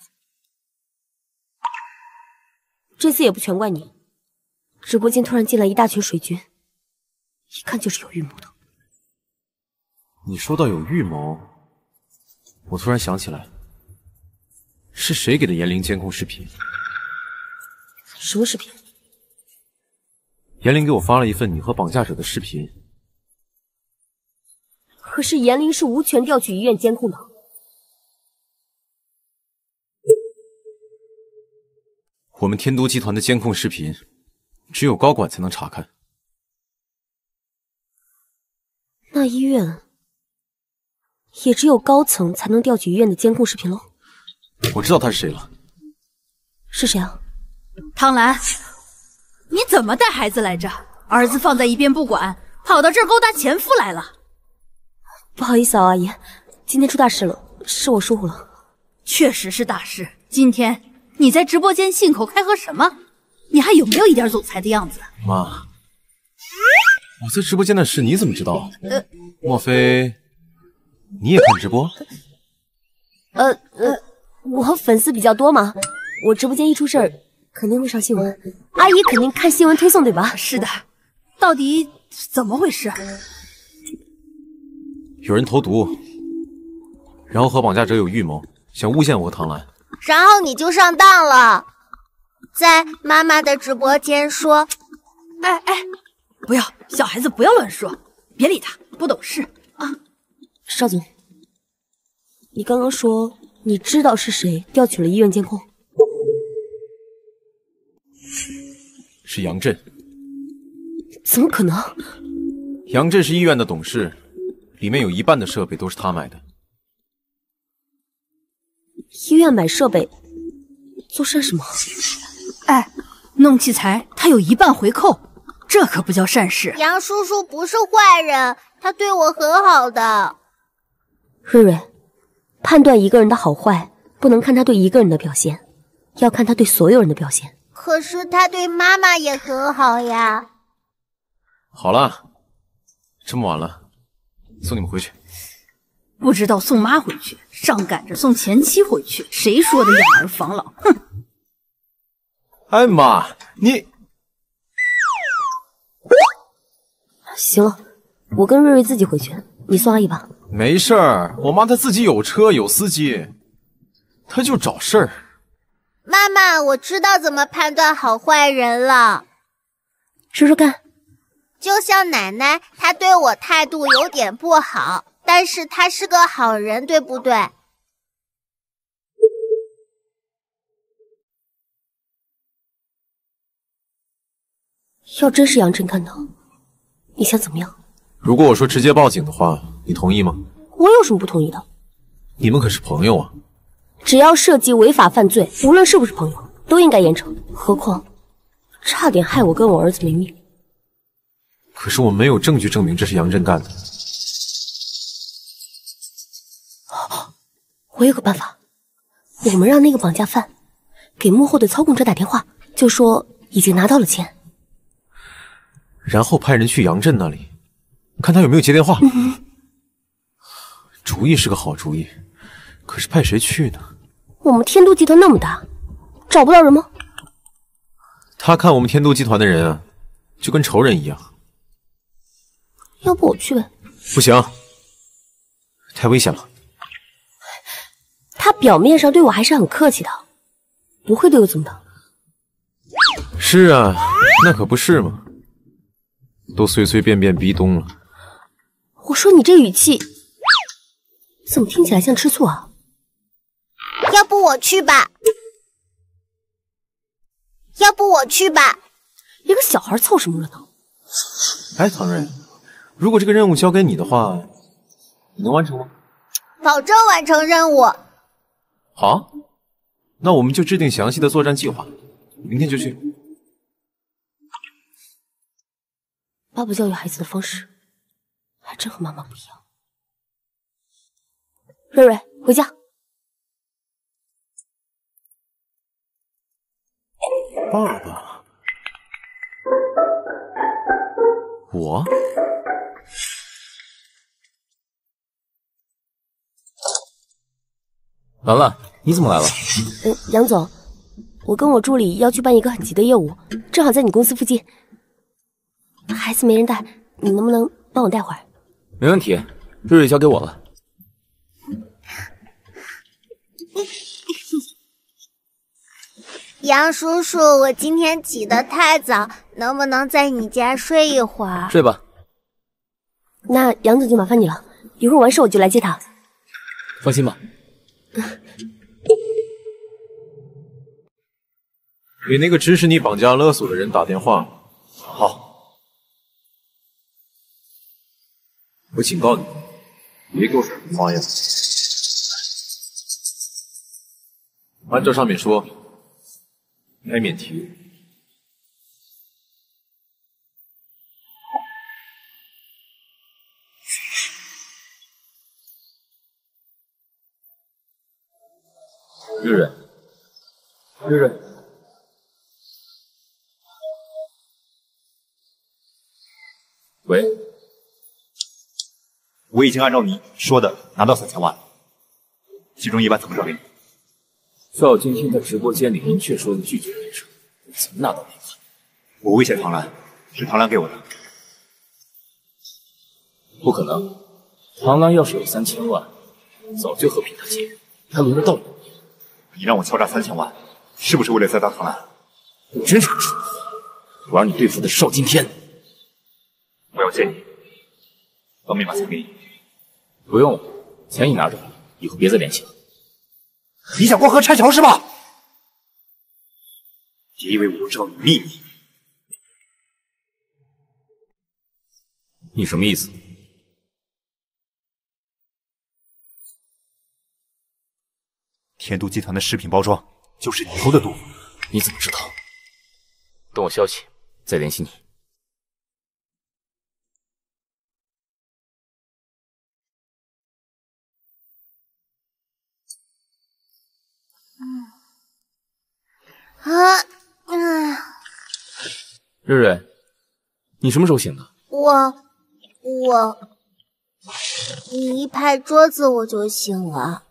这次也不全怪你，直播间突然进来一大群水军，一看就是有预谋的。你说到有预谋，我突然想起来，是谁给的严玲监控视频？什么视频？严玲给我发了一份你和绑架者的视频。可是严玲是无权调取医院监控的。我们天都集团的监控视频，只有高管才能查看。那医院也只有高层才能调取医院的监控视频喽。我知道他是谁了。是谁啊？唐兰，你怎么带孩子来着？儿子放在一边不管，跑到这儿勾搭前夫来了。不好意思啊，阿姨，今天出大事了，是我疏忽了。确实是大事。今天你在直播间信口开河什么？你还有没有一点总裁的样子？妈，我在直播间的事你怎么知道？呃，莫非你也看直播？呃呃，我粉丝比较多嘛，我直播间一出事儿肯定会上新闻。阿姨肯定看新闻推送对吧？是的，到底怎么回事？有人投毒，然后和绑架者有预谋，想诬陷我和唐兰，然后你就上当了，在妈妈的直播间说：“哎哎，不要，小孩子不要乱说，别理他，不懂事啊。”邵总，你刚刚说你知道是谁调取了医院监控？是杨震。怎么可能？杨震是医院的董事。里面有一半的设备都是他买的。医院买设备做善事吗？哎，弄器材他有一半回扣，这可不叫善事。杨叔叔不是坏人，他对我很好的。瑞瑞，判断一个人的好坏，不能看他对一个人的表现，要看他对所有人的表现。可是他对妈妈也很好呀。好了，这么晚了。送你们回去，不知道送妈回去，上赶着送前妻回去。谁说的养儿防老？哼！哎妈，你行了，我跟瑞瑞自己回去，你送阿姨吧。没事儿，我妈她自己有车有司机，她就找事儿。妈妈，我知道怎么判断好坏人了，说说看。就像奶奶，她对我态度有点不好，但是他是个好人，对不对？要真是杨震干的，你想怎么样？如果我说直接报警的话，你同意吗？我有什么不同意的？你们可是朋友啊！只要涉及违法犯罪，无论是不是朋友，都应该严惩。何况，差点害我跟我儿子没命。可是我没有证据证明这是杨震干的。我有个办法，我们让那个绑架犯给幕后的操控者打电话，就说已经拿到了钱，然后派人去杨震那里，看他有没有接电话。主意是个好主意，可是派谁去呢？我们天都集团那么大，找不到人吗？他看我们天都集团的人啊，就跟仇人一样。要不我去呗？不行，太危险了。他表面上对我还是很客气的，不会对我怎么的。是啊，那可不是嘛，都随随便便逼咚了。我说你这语气，怎么听起来像吃醋啊？要不我去吧？要不我去吧？一个小孩凑什么热闹？哎，唐睿。如果这个任务交给你的话，你能完成吗？保证完成任务。好，那我们就制定详细的作战计划，明天就去。爸爸教育孩子的方式，还真和妈妈不一样。瑞瑞，回家。爸爸，我。兰兰，你怎么来了？嗯，杨总，我跟我助理要去办一个很急的业务，正好在你公司附近。孩子没人带，你能不能帮我带会儿？没问题，瑞瑞交给我了。杨叔叔，我今天起得太早，能不能在你家睡一会儿？睡吧。那杨总就麻烦你了，一会儿完事我就来接他。放心吧。给那个指使你绑架勒索的人打电话。好。我警告你，别给我耍花样。按照上面说，开免提。瑞瑞，瑞瑞，喂，我已经按照你说的拿到三千万了，其中一半怎么转给你？在我今天在直播间里明确说了拒绝人生，怎么拿到那个？我威胁唐兰，是唐兰给我的。不可能，唐兰要是有三千万，早就和平他结，还轮得到你？你让我敲诈三千万，是不是为了栽赃唐兰？你真是个蠢货！我让你对付的是邵今天。我要见你，把密码钱给你。不用了，钱你拿着，以后别再联系了。你想过河拆桥是吧？别以为我不知道你秘密。你什么意思？天都集团的食品包装就是你偷的毒，你怎么知道？等我消息再联系你。啊，嗯，瑞瑞，你什么时候醒的？我我，你一拍桌子我就醒了。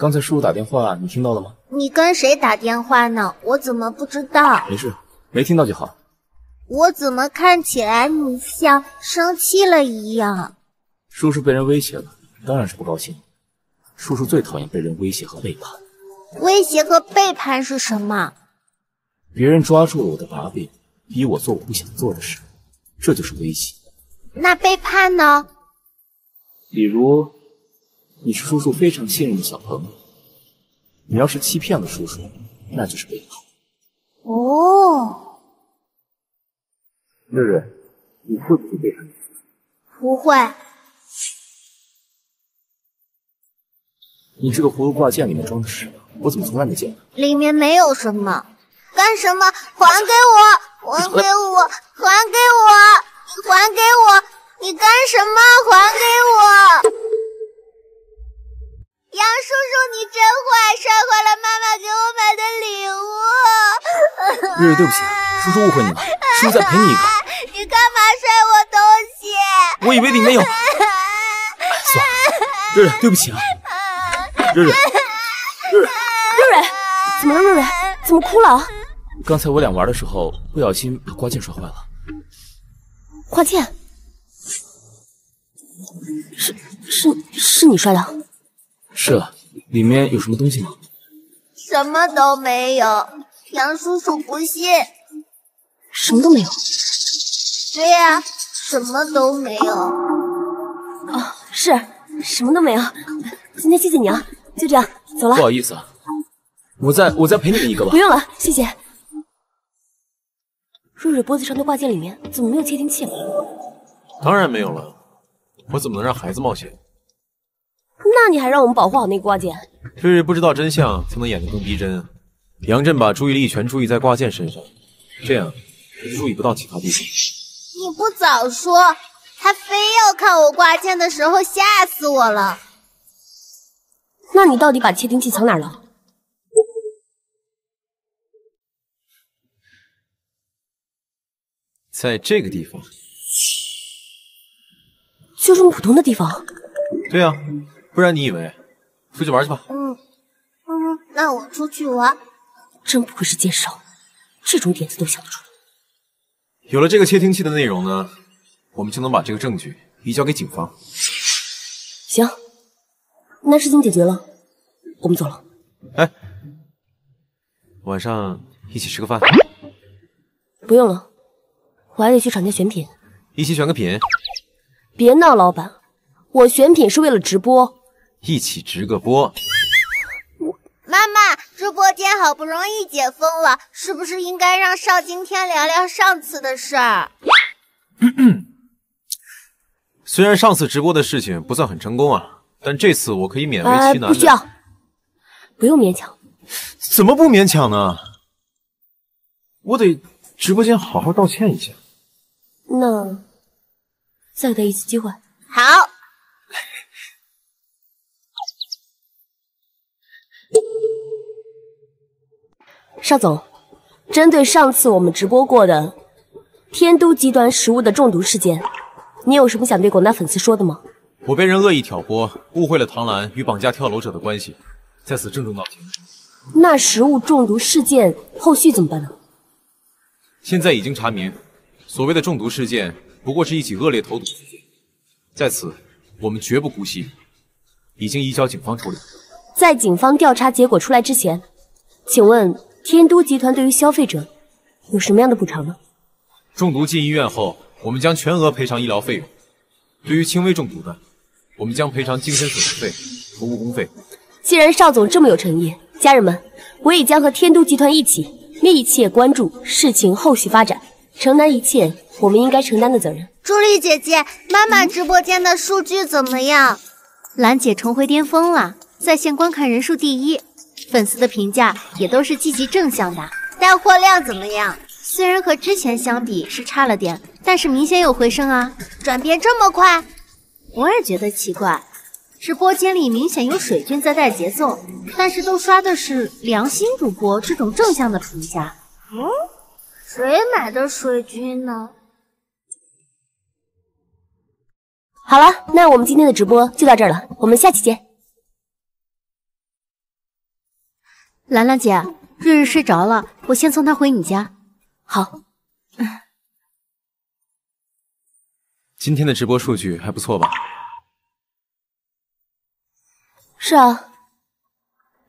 刚才叔叔打电话，你听到了吗？你跟谁打电话呢？我怎么不知道？没事，没听到就好。我怎么看起来你像生气了一样？叔叔被人威胁了，当然是不高兴。叔叔最讨厌被人威胁和背叛。威胁和背叛是什么？别人抓住了我的把柄，逼我做我不想做的事，这就是威胁。那背叛呢？比如，你是叔叔非常信任的小朋友，你要是欺骗了叔叔，那就是背叛。哦，瑞瑞，你会不会背叛？不会。你这个葫芦挂件里面装的是什么？我怎么从来没见过？里面没有什么。干什么？还给我！还给我！还给我！你还给我！你干什么？还给我！杨叔叔，你真坏，摔坏了妈妈给我买的礼物。瑞瑞，对不起，叔叔误会你了，叔叔再赔你一个。你干嘛摔我东西？我以为里面有。算了，瑞瑞，对不起啊。瑞瑞，瑞瑞，瑞瑞，怎么了？瑞瑞，怎么哭了？刚才我俩玩的时候，不小心把挂件摔坏了。挂件？是是是你摔的？是啊，里面有什么东西吗？什么都没有，杨叔叔不信。什么都没有？对呀，什么都没有。哦，是什么都没有。今天谢谢你啊，就这样，走了。不好意思啊，我再我再陪你们一个吧。不用了，谢谢。瑞瑞脖子上的挂件里面怎么没有窃听器？当然没有了，我怎么能让孩子冒险？那你还让我们保护好那个挂件？瑞瑞不知道真相，才能演得更逼真。杨震把注意力全注意在挂件身上，这样他就注意不到其他地方。你不早说，他非要看我挂件的时候，吓死我了。那你到底把窃听器藏哪了？在这个地方，就这么普通的地方？对啊，不然你以为？出去玩去吧。嗯嗯，那我出去玩。真不愧是剑少，这种点子都想得出来。有了这个窃听器的内容呢，我们就能把这个证据移交给警方。行，那事情解决了，我们走了。哎，晚上一起吃个饭，不用了，我还得去厂家选品。一起选个品，别闹，老板，我选品是为了直播。一起直个播。妈妈，直播间好不容易解封了，是不是应该让邵今天聊聊上次的事儿？虽然上次直播的事情不算很成功啊，但这次我可以勉为哎，其难的。不需要，不用勉强。怎么不勉强呢？我得直播间好好道歉一下。那再给他一次机会。好，邵总，针对上次我们直播过的天都集团食物的中毒事件，你有什么想对广大粉丝说的吗？我被人恶意挑拨，误会了唐兰与绑架跳楼者的关系，在此郑重道歉。那食物中毒事件后续怎么办呢？现在已经查明，所谓的中毒事件不过是一起恶劣投毒事件，在此我们绝不姑息，已经移交警方处理。在警方调查结果出来之前，请问天都集团对于消费者有什么样的补偿呢？中毒进医院后，我们将全额赔偿医疗费用；对于轻微中毒的，我们将赔偿精神损失费和误工费。既然邵总这么有诚意，家人们，我也将和天都集团一起密切关注事情后续发展，承担一切我们应该承担的责任。朱莉姐姐，妈妈直播间的数据怎么样？兰姐重回巅峰了，在线观看人数第一，粉丝的评价也都是积极正向的。带货量怎么样？虽然和之前相比是差了点，但是明显有回升啊！转变这么快，我也觉得奇怪。直播间里明显有水军在带节奏，但是都刷的是良心主播这种正向的评价。嗯，谁买的水军呢？好了，那我们今天的直播就到这儿了，我们下期见。兰兰姐，瑞瑞睡着了，我先送她回你家。好。今天的直播数据还不错吧？是啊，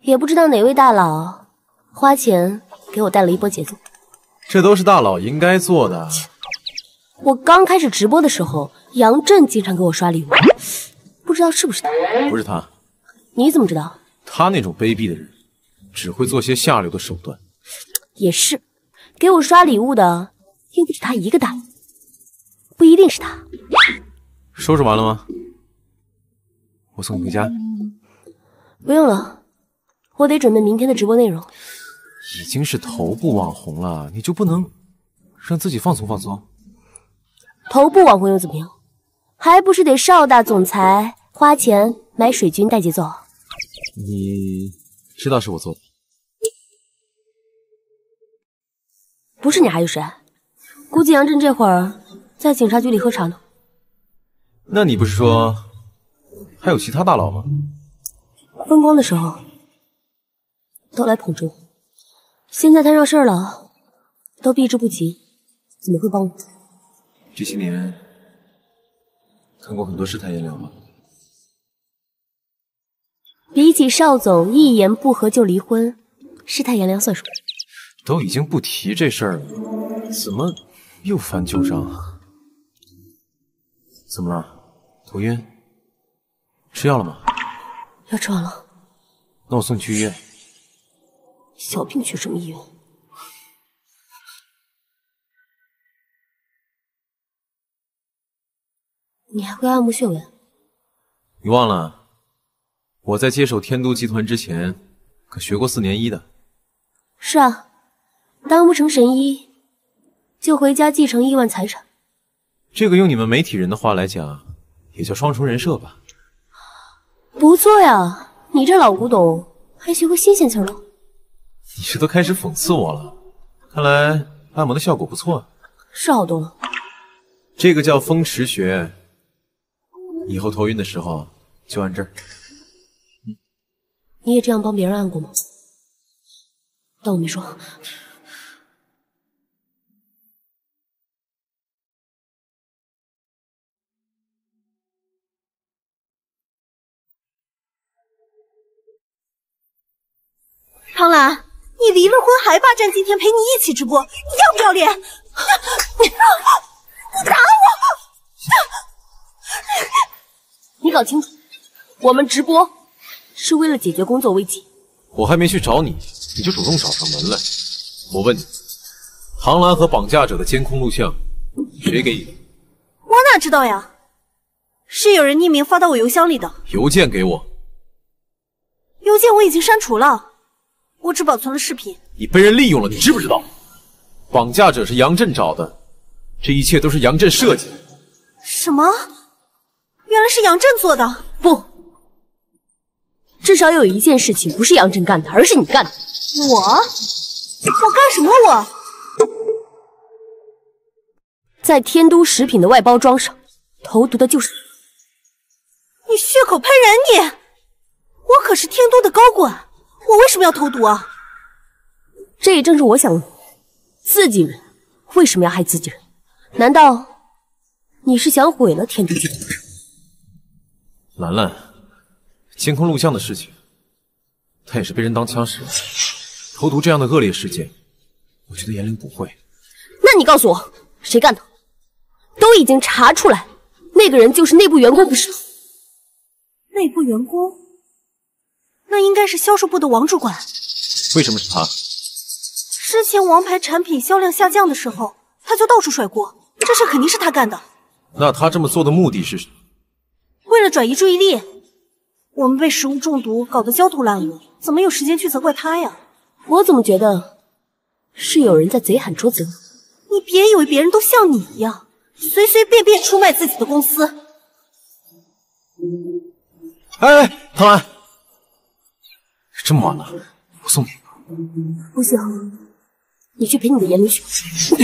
也不知道哪位大佬花钱给我带了一波节奏。这都是大佬应该做的。我刚开始直播的时候，杨震经常给我刷礼物，不知道是不是他？不是他，你怎么知道？他那种卑鄙的人，只会做些下流的手段。也是，给我刷礼物的又不止他一个大佬，不一定是他。收拾完了吗？我送你回家。不用了，我得准备明天的直播内容。已经是头部网红了，你就不能让自己放松放松？头部网红又怎么样？还不是得邵大总裁花钱买水军带节奏？你知道是我做的？不是你还有谁？估计杨震这会儿在警察局里喝茶呢。那你不是说还有其他大佬吗？风光的时候都来捧着我，现在摊上事儿了，都避之不及，怎么会帮我？这些年看过很多世态炎凉吧？比起邵总一言不合就离婚，世态炎凉算什么？都已经不提这事儿了，怎么又翻旧账啊？怎么了？头晕？吃药了吗？药吃完了。那我送你去医院。小病去什么医院？你还会按摩穴位？你忘了，我在接手天都集团之前，可学过四年医的。是啊，当不成神医，就回家继承亿万财产。这个用你们媒体人的话来讲，也叫双重人设吧。不错呀，你这老古董还学会新鲜词了。你这都开始讽刺我了，看来按摩的效果不错。是好多了。这个叫风池穴，以后头晕的时候就按这儿。你也这样帮别人按过吗？当我没说。唐兰，你离了婚还霸占今天陪你一起直播，你要不要脸？你打我！你搞清楚，我们直播是为了解决工作危机。我还没去找你，你就主动找上门来。我问你，唐兰和绑架者的监控录像谁给你的？我哪知道呀？是有人匿名发到我邮箱里的。邮件给我。邮件我已经删除了，我只保存了视频。你被人利用了，你知不知道？绑架者是杨震找的，这一切都是杨震设计的。什么？原来是杨震做的？不，至少有一件事情不是杨震干的，而是你干的。我？我干什么？我在天都食品的外包装上投毒的就是你！血口喷人！你！我可是天都的高管，我为什么要投毒啊？这也正是我想问，自己人为什么要害自己人？难道你是想毁了天都集团？兰兰，监控录像的事情，他也是被人当枪使。投毒这样的恶劣事件，我觉得严凌不会。那你告诉我，谁干的？都已经查出来，那个人就是内部员工，不是？内部员工？那应该是销售部的王主管。为什么是他？之前王牌产品销量下降的时候，他就到处甩锅，这事肯定是他干的。那他这么做的目的是什么？为了转移注意力。我们被食物中毒搞得焦头烂额，怎么有时间去责怪他呀？我怎么觉得是有人在贼喊捉贼？你别以为别人都像你一样，随随便便出卖自己的公司。哎，唐兰，这么晚了，我送你。不行，你去陪你的颜灵去。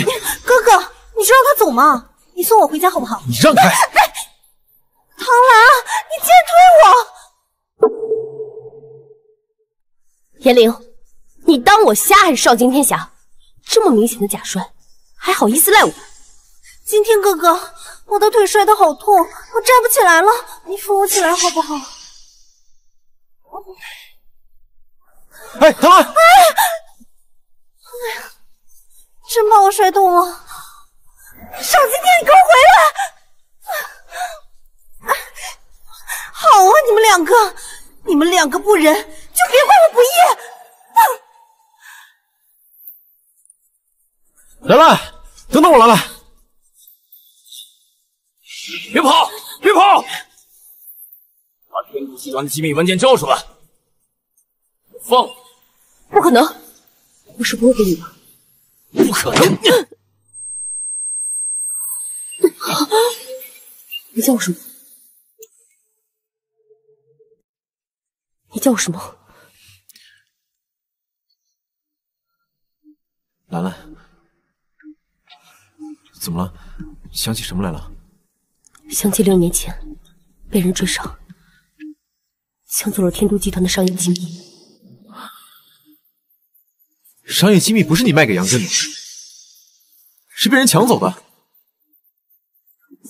哥哥，你就让他走嘛，你送我回家好不好？你让开！唐兰，你竟然推我！颜灵，你当我瞎还是少惊天侠？这么明显的假摔，还好意思赖我？今天哥哥，我的腿摔得好痛，我站不起来了，你扶我起来好不好？哎，唐兰！哎，哎呀真把我摔痛了！少今天，你给我回来！好啊，你们两个，你们两个不仁，就别怪我不义！兰兰，等等我，兰兰！别跑，别跑！把天都集团的机密文件交出来！放！不可能，我是不会给你的。不可能！你叫我什么？你叫我什么？兰兰，怎么了？想起什么来了？想起六年前被人追杀，抢走了天都集团的商业机密。商业机密不是你卖给杨震的，是被人抢走的。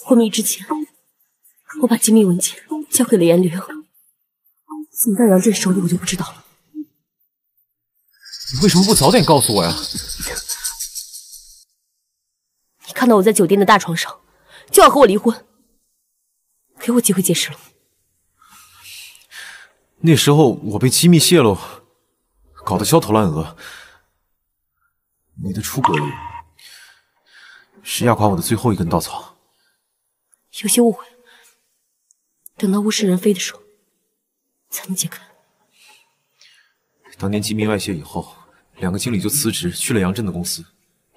昏迷之前，我把机密文件交给了严灵，怎么到杨震手里我就不知道了。你为什么不早点告诉我呀？你看到我在酒店的大床上，就要和我离婚，给我机会解释了。那时候我被机密泄露，搞得焦头烂额。你的出轨是压垮我的最后一根稻草，有些误会，等到物是人非的时候才能解开。当年机密外泄以后，两个经理就辞职去了杨震的公司，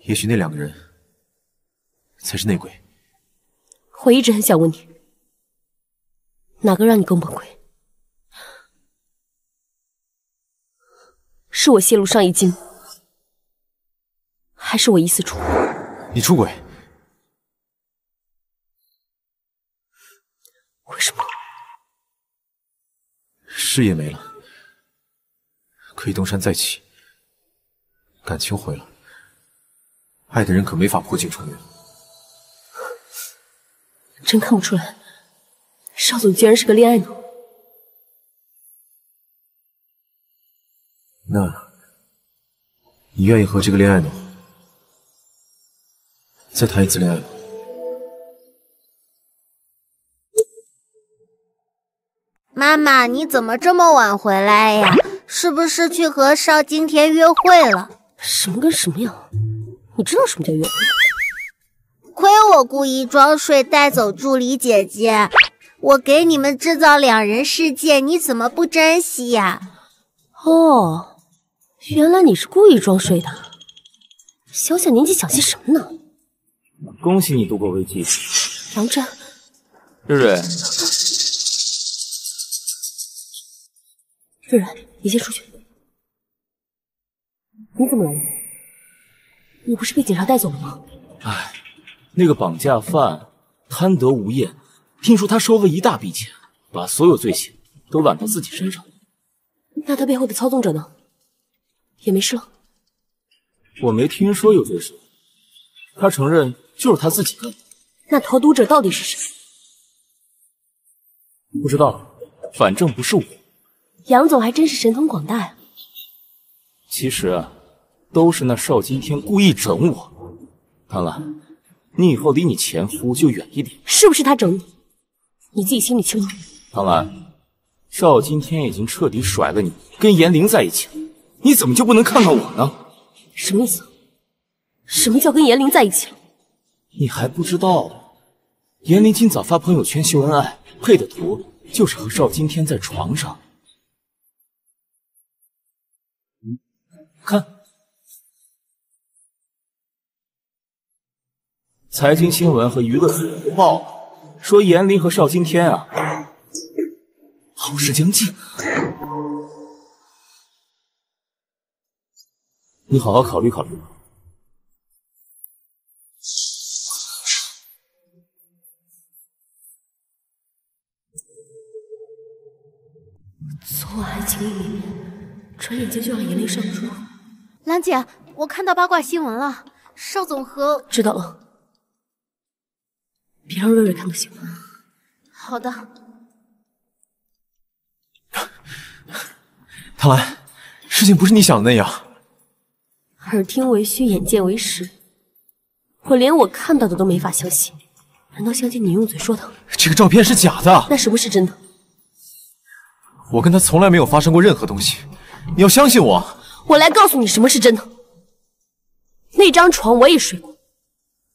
也许那两个人才是内鬼。我一直很想问你，哪个让你更崩溃？是我泄露上一金？还是我疑似出轨？你出轨？为什么？事业没了，可以东山再起；感情毁了，爱的人可没法破镜重圆。真看不出来，邵总居然是个恋爱脑。那你愿意和这个恋爱脑再谈一次恋爱吗？妈妈，你怎么这么晚回来呀？是不是去和邵今天约会了？什么跟什么呀？你知道什么叫约会？亏我故意装睡带走助理姐姐，我给你们制造两人世界，你怎么不珍惜呀？哦，原来你是故意装睡的。小小年纪想些什么呢？恭喜你度过危机，杨真，瑞瑞，瑞瑞，你先出去。你怎么来了？你不是被警察带走了吗？哎，那个绑架犯贪得无厌，听说他收了一大笔钱，把所有罪行都揽到自己身上。那他背后的操纵者呢？也没事了。我没听说有罪手，他承认就是他自己干的。那投毒者到底是谁？不知道，反正不是我。杨总还真是神通广大呀。其实啊，都是那邵今天故意整我。唐兰，你以后离你前夫就远一点。是不是他整你？你自己心里清楚。唐兰，邵今天已经彻底甩了你，跟严玲在一起了，你怎么就不能看看我呢？什么意思？什么叫跟严玲在一起了？你还不知道？严玲今早发朋友圈秀恩爱，配的图就是和邵今天在床上。看，财经新闻和娱乐新闻报说严林和邵今天啊，好事将近。你好好考虑考虑吧。昨晚还情意绵绵，转眼间就让严林上桌。兰姐，我看到八卦新闻了，邵总和……知道了，别让瑞瑞看到行吗。好的。唐兰，事情不是你想的那样。耳听为虚，眼见为实，我连我看到的都没法相信，难道相信你用嘴说的？这个照片是假的。那什么是真的？我跟他从来没有发生过任何东西，你要相信我。我来告诉你什么是真的。那张床我也睡过，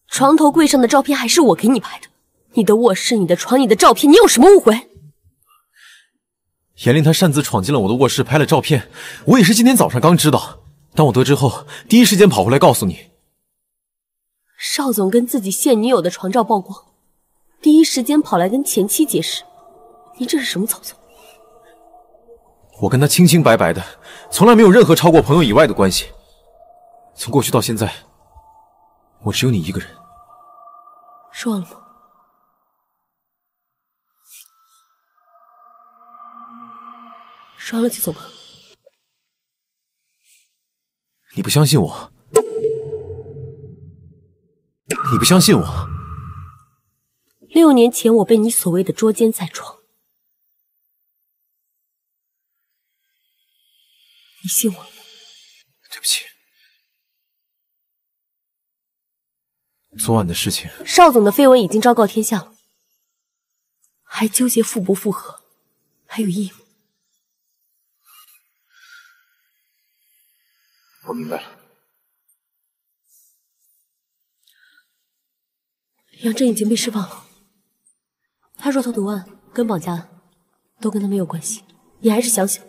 床头柜上的照片还是我给你拍的。你的卧室、你的床、你的照片，你有什么误会？严令他擅自闯进了我的卧室拍了照片，我也是今天早上刚知道。当我得知后，第一时间跑回来告诉你。邵总跟自己现女友的床照曝光，第一时间跑来跟前妻解释，你这是什么操作？我跟他清清白白的，从来没有任何超过朋友以外的关系。从过去到现在，我只有你一个人。说完了吗？说完了就走吧。你不相信我？你不相信我？六年前我被你所谓的捉奸在床。你信我了？对不起，昨晚的事情，邵总的绯闻已经昭告天下了，还纠结复不复合，还有意义吗？我明白了。杨震已经被释放了，他若头毒案跟绑架案都跟他没有关系，你还是想想。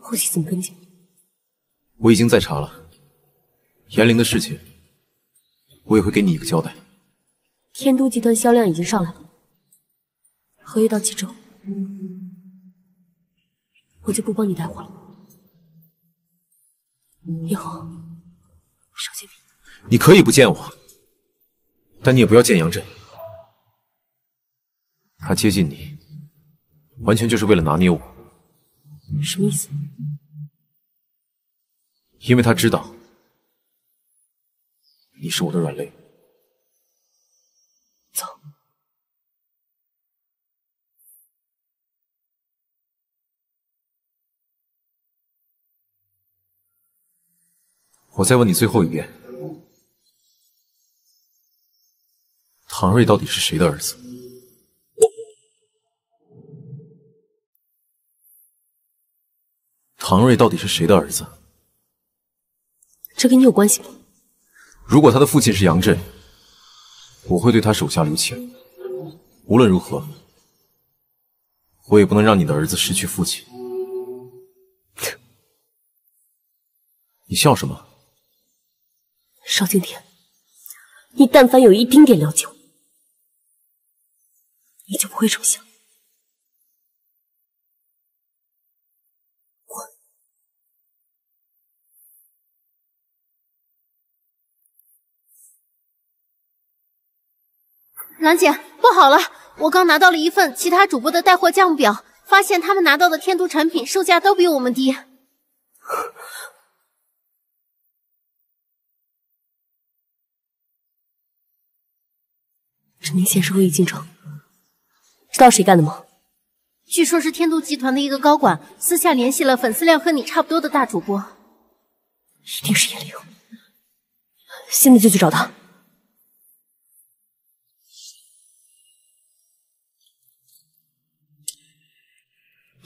后续怎么跟进？我已经在查了，严玲的事情，我也会给你一个交代。天都集团销量已经上来了，合约到期之后，我就不帮你带货了。以后少见面。你可以不见我，但你也不要见杨震。他接近你，完全就是为了拿捏我。什么意思？因为他知道你是我的软肋。走。我再问你最后一遍，唐睿到底是谁的儿子？唐睿到底是谁的儿子？这跟你有关系吗？如果他的父亲是杨震，我会对他手下留情。无论如何，我也不能让你的儿子失去父亲。你笑什么？邵敬天，你但凡有一丁点了解我，你就不会这么想。兰姐，不好了！我刚拿到了一份其他主播的带货价目表，发现他们拿到的天都产品售价都比我们低。这明显是恶意竞争，知道谁干的吗？据说是天都集团的一个高管私下联系了粉丝量和你差不多的大主播，一定是叶灵。现在就去找他。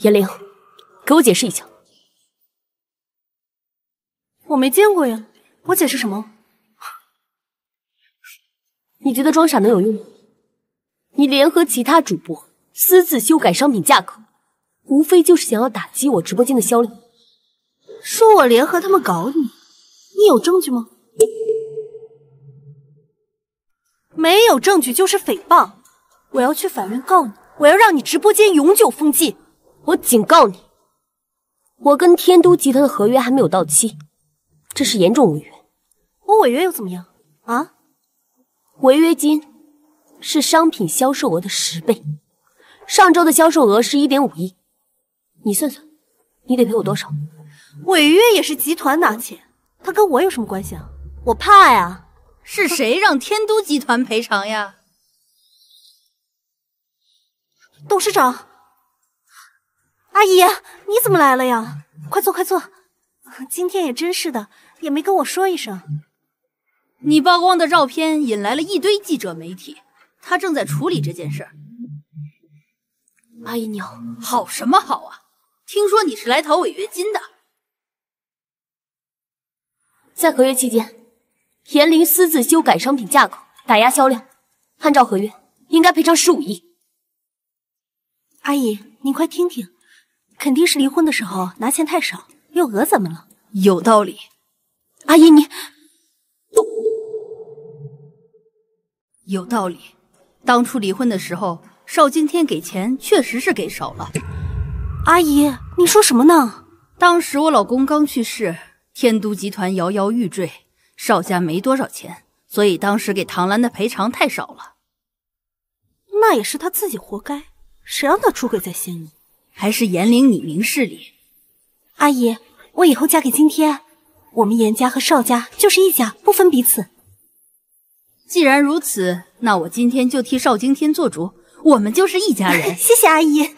严凌，给我解释一下。我没见过呀，我解释什么？你觉得装傻能有用吗？你联合其他主播私自修改商品价格，无非就是想要打击我直播间的销量。说我联合他们搞你，你有证据吗？没有证据就是诽谤，我要去法院告你，我要让你直播间永久封禁。我警告你，我跟天都集团的合约还没有到期，这是严重违约。我违约又怎么样？啊？违约金是商品销售额的十倍，上周的销售额是一点五亿，你算算，你得赔我多少？违约也是集团拿钱，他跟我有什么关系啊？我怕呀！是谁让天都集团赔偿呀？董事长。阿姨，你怎么来了呀？快坐，快坐。今天也真是的，也没跟我说一声。你曝光的照片引来了一堆记者媒体，他正在处理这件事。阿姨你好，好什么好啊？听说你是来讨违约金的。在合约期间，严凌私自修改商品价格，打压销量，按照合约应该赔偿十五亿。阿姨，您快听听。肯定是离婚的时候拿钱太少，又讹咱们了。有道理，阿姨你有道理。当初离婚的时候，邵今天给钱确实是给少了。阿姨，你说什么呢？当时我老公刚去世，天都集团摇摇欲坠，邵家没多少钱，所以当时给唐兰的赔偿太少了。那也是他自己活该，谁让他出轨在先呢？还是严玲你明事理，阿姨，我以后嫁给今天，我们严家和邵家就是一家，不分彼此。既然如此，那我今天就替邵惊天做主，我们就是一家人。谢谢阿姨。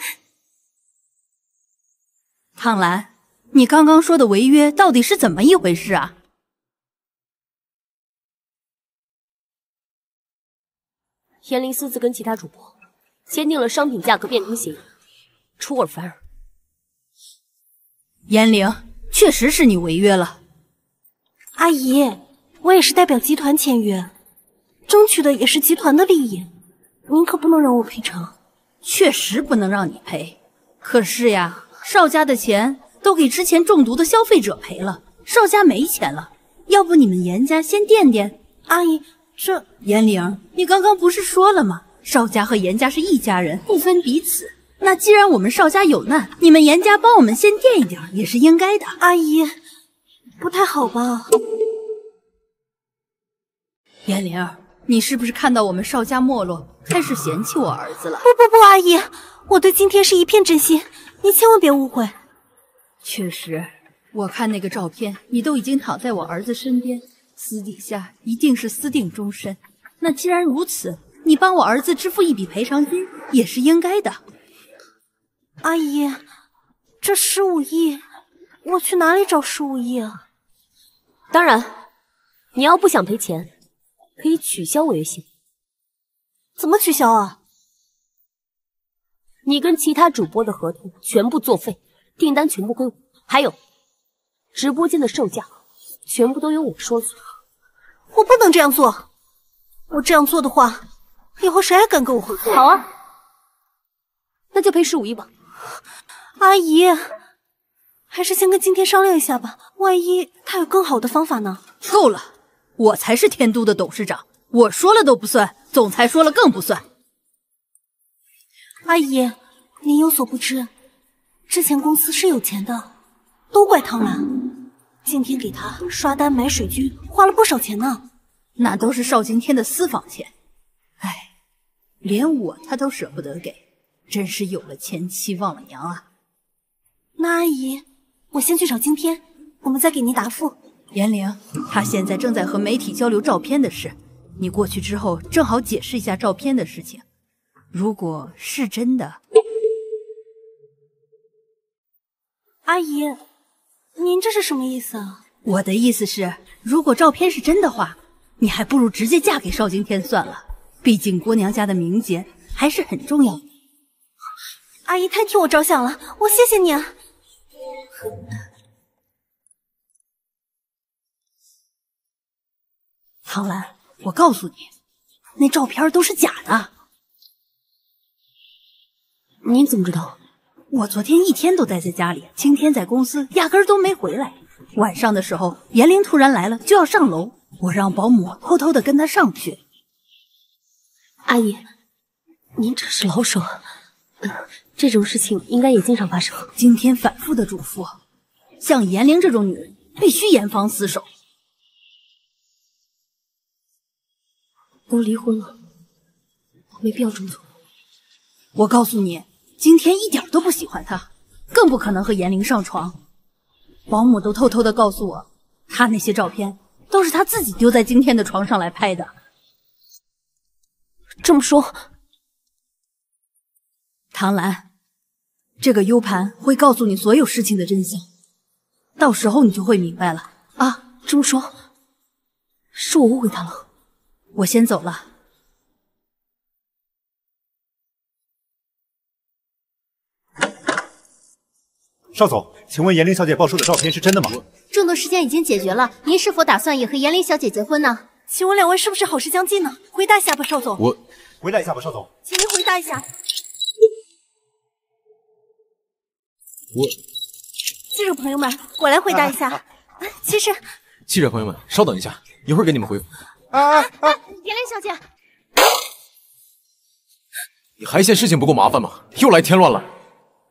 唐兰，你刚刚说的违约到底是怎么一回事啊？严玲私自跟其他主播签订了商品价格变更协议。出尔反尔，严玲，确实是你违约了。阿姨，我也是代表集团签约，争取的也是集团的利益，您可不能让我赔偿。确实不能让你赔，可是呀，邵家的钱都给之前中毒的消费者赔了，邵家没钱了。要不你们严家先垫垫？阿姨，这严玲，你刚刚不是说了吗？邵家和严家是一家人，不分彼此。那既然我们邵家有难，你们严家帮我们先垫一点也是应该的。阿姨，不太好吧？严玲，你是不是看到我们邵家没落，开始嫌弃我儿子了？不不不，阿姨，我对今天是一片真心，你千万别误会。确实，我看那个照片，你都已经躺在我儿子身边，私底下一定是私定终身。那既然如此，你帮我儿子支付一笔赔偿金也是应该的。阿姨，这十五亿，我去哪里找十五亿啊？当然，你要不想赔钱，可以取消违约金。怎么取消啊？你跟其他主播的合同全部作废，订单全部归我。还有，直播间的售价全部都由我说了算。我不能这样做，我这样做的话，以后谁还敢跟我合作？好啊，那就赔十五亿吧。阿姨，还是先跟今天商量一下吧，万一他有更好的方法呢？够了，我才是天都的董事长，我说了都不算，总裁说了更不算。阿姨，您有所不知，之前公司是有钱的，都怪唐兰。今天给他刷单买水军，花了不少钱呢。那都是邵今天的私房钱，哎，连我他都舍不得给，真是有了前妻忘了娘啊！那阿姨，我先去找今天，我们再给您答复。严玲，她现在正在和媒体交流照片的事，你过去之后正好解释一下照片的事情。如果是真的，阿姨。您这是什么意思啊？我的意思是，如果照片是真的话，你还不如直接嫁给邵惊天算了。毕竟郭娘家的名节还是很重要的。阿姨太替我着想了，我谢谢你啊。唐兰，我告诉你，那照片都是假的。你怎么知道？我昨天一天都待在家里，今天在公司压根都没回来。晚上的时候，严玲突然来了，就要上楼，我让保姆偷偷的跟她上去。阿姨，您真是老手，这种事情应该也经常发生。今天反复的嘱咐，像严玲这种女人必须严防死守。都离婚了，没必要这么做。我告诉你。今天一点都不喜欢他，更不可能和严玲上床。保姆都偷偷的告诉我，他那些照片都是他自己丢在今天的床上来拍的。这么说，唐兰，这个 U 盘会告诉你所有事情的真相，到时候你就会明白了啊。这么说，是我误会他了。我先走了。邵总，请问严玲小姐报出的照片是真的吗？众多事件已经解决了，您是否打算也和严玲小姐结婚呢？请问两位是不是好事将近呢？回答一下吧，邵总。我回答一下吧，邵总。请您回答一下。我，记者朋友们，我来回答一下。其实，记者朋友们，稍等一下，一会儿给你们回复。啊啊！严玲小姐，你还嫌事情不够麻烦吗？又来添乱了。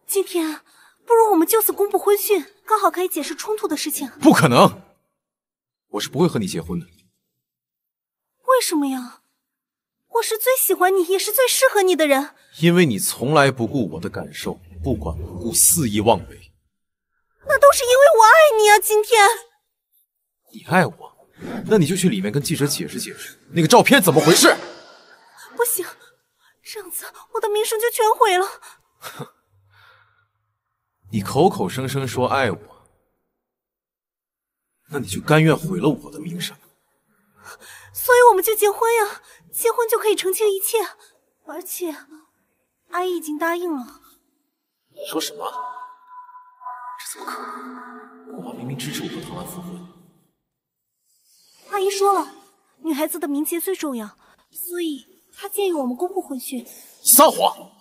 今天。不如我们就此公布婚讯，刚好可以解释冲突的事情。不可能，我是不会和你结婚的。为什么呀？我是最喜欢你，也是最适合你的人。因为你从来不顾我的感受，不管不顾，肆意妄为。那都是因为我爱你啊！今天，你爱我，那你就去里面跟记者解释解释，那个照片怎么回事？不行，这样子我的名声就全毁了。哼。你口口声声说爱我，那你就甘愿毁了我的名声？所以我们就结婚呀，结婚就可以澄清一切。而且，阿姨已经答应了。你说什么？这怎么可能？我妈明明支持我和唐兰复婚。阿姨说了，女孩子的名节最重要，所以她建议我们公布婚讯。撒谎！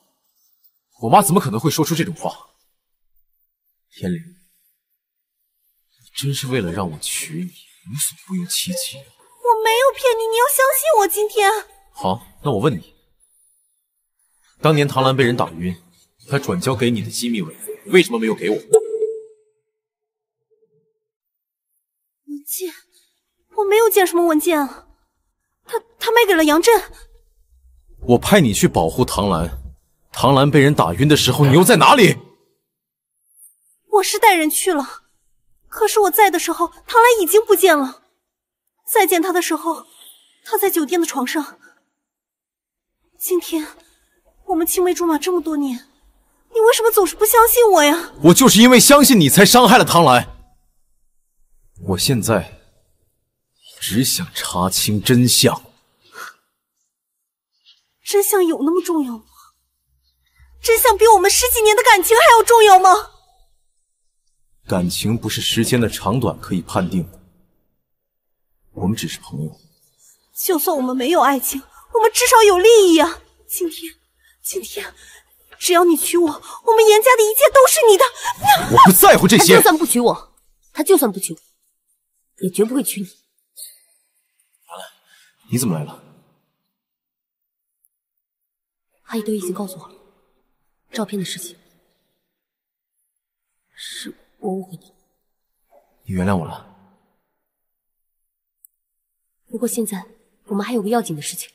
我妈怎么可能会说出这种话？严玲，你真是为了让我娶你，无所不用其极。我没有骗你，你要相信我。今天好，那我问你，当年唐兰被人打晕，他转交给你的机密文件为什么没有给我？文件？我没有见什么文件啊。他他卖给了杨震。我派你去保护唐兰，唐兰被人打晕的时候，你又在哪里？我是带人去了，可是我在的时候，唐兰已经不见了。再见他的时候，他在酒店的床上。今天我们青梅竹马这么多年，你为什么总是不相信我呀？我就是因为相信你，才伤害了唐兰。我现在只想查清真相。真相有那么重要吗？真相比我们十几年的感情还要重要吗？感情不是时间的长短可以判定的，我们只是朋友。就算我们没有爱情，我们至少有利益啊！今天，今天，只要你娶我，我们严家的一切都是你的。我不在乎这些。他就算不娶我，他就算不娶我，也绝不会娶你。你怎么来了？阿姨都已经告诉我了，照片的事情是我误会你了。你原谅我了。不过现在我们还有个要紧的事情，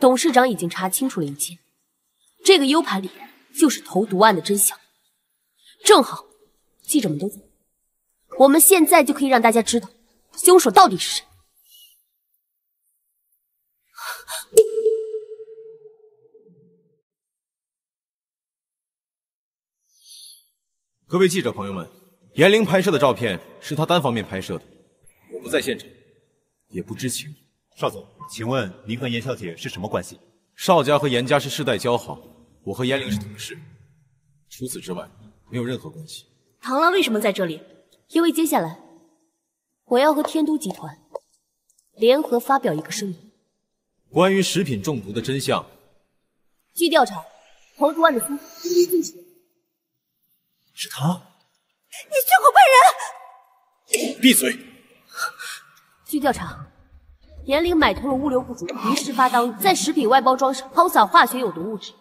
董事长已经查清楚了一切，这个 U 盘里就是投毒案的真相。正好记者们都在，我们现在就可以让大家知道凶手到底是谁。各位记者朋友们，严玲拍摄的照片是她单方面拍摄的，我不在现场，也不知情。邵总，请问您和严小姐是什么关系？邵家和严家是世代交好，我和严玲是同事，除此之外没有任何关系。螳螂为什么在这里？因为接下来我要和天都集团联合发表一个声明，关于食品中毒的真相。据调查，投毒案的凶手就是是他。你血口喷人！闭嘴！据调查，严玲买通了物流部主管，于是发当在食品外包装上抛洒化学有毒物质。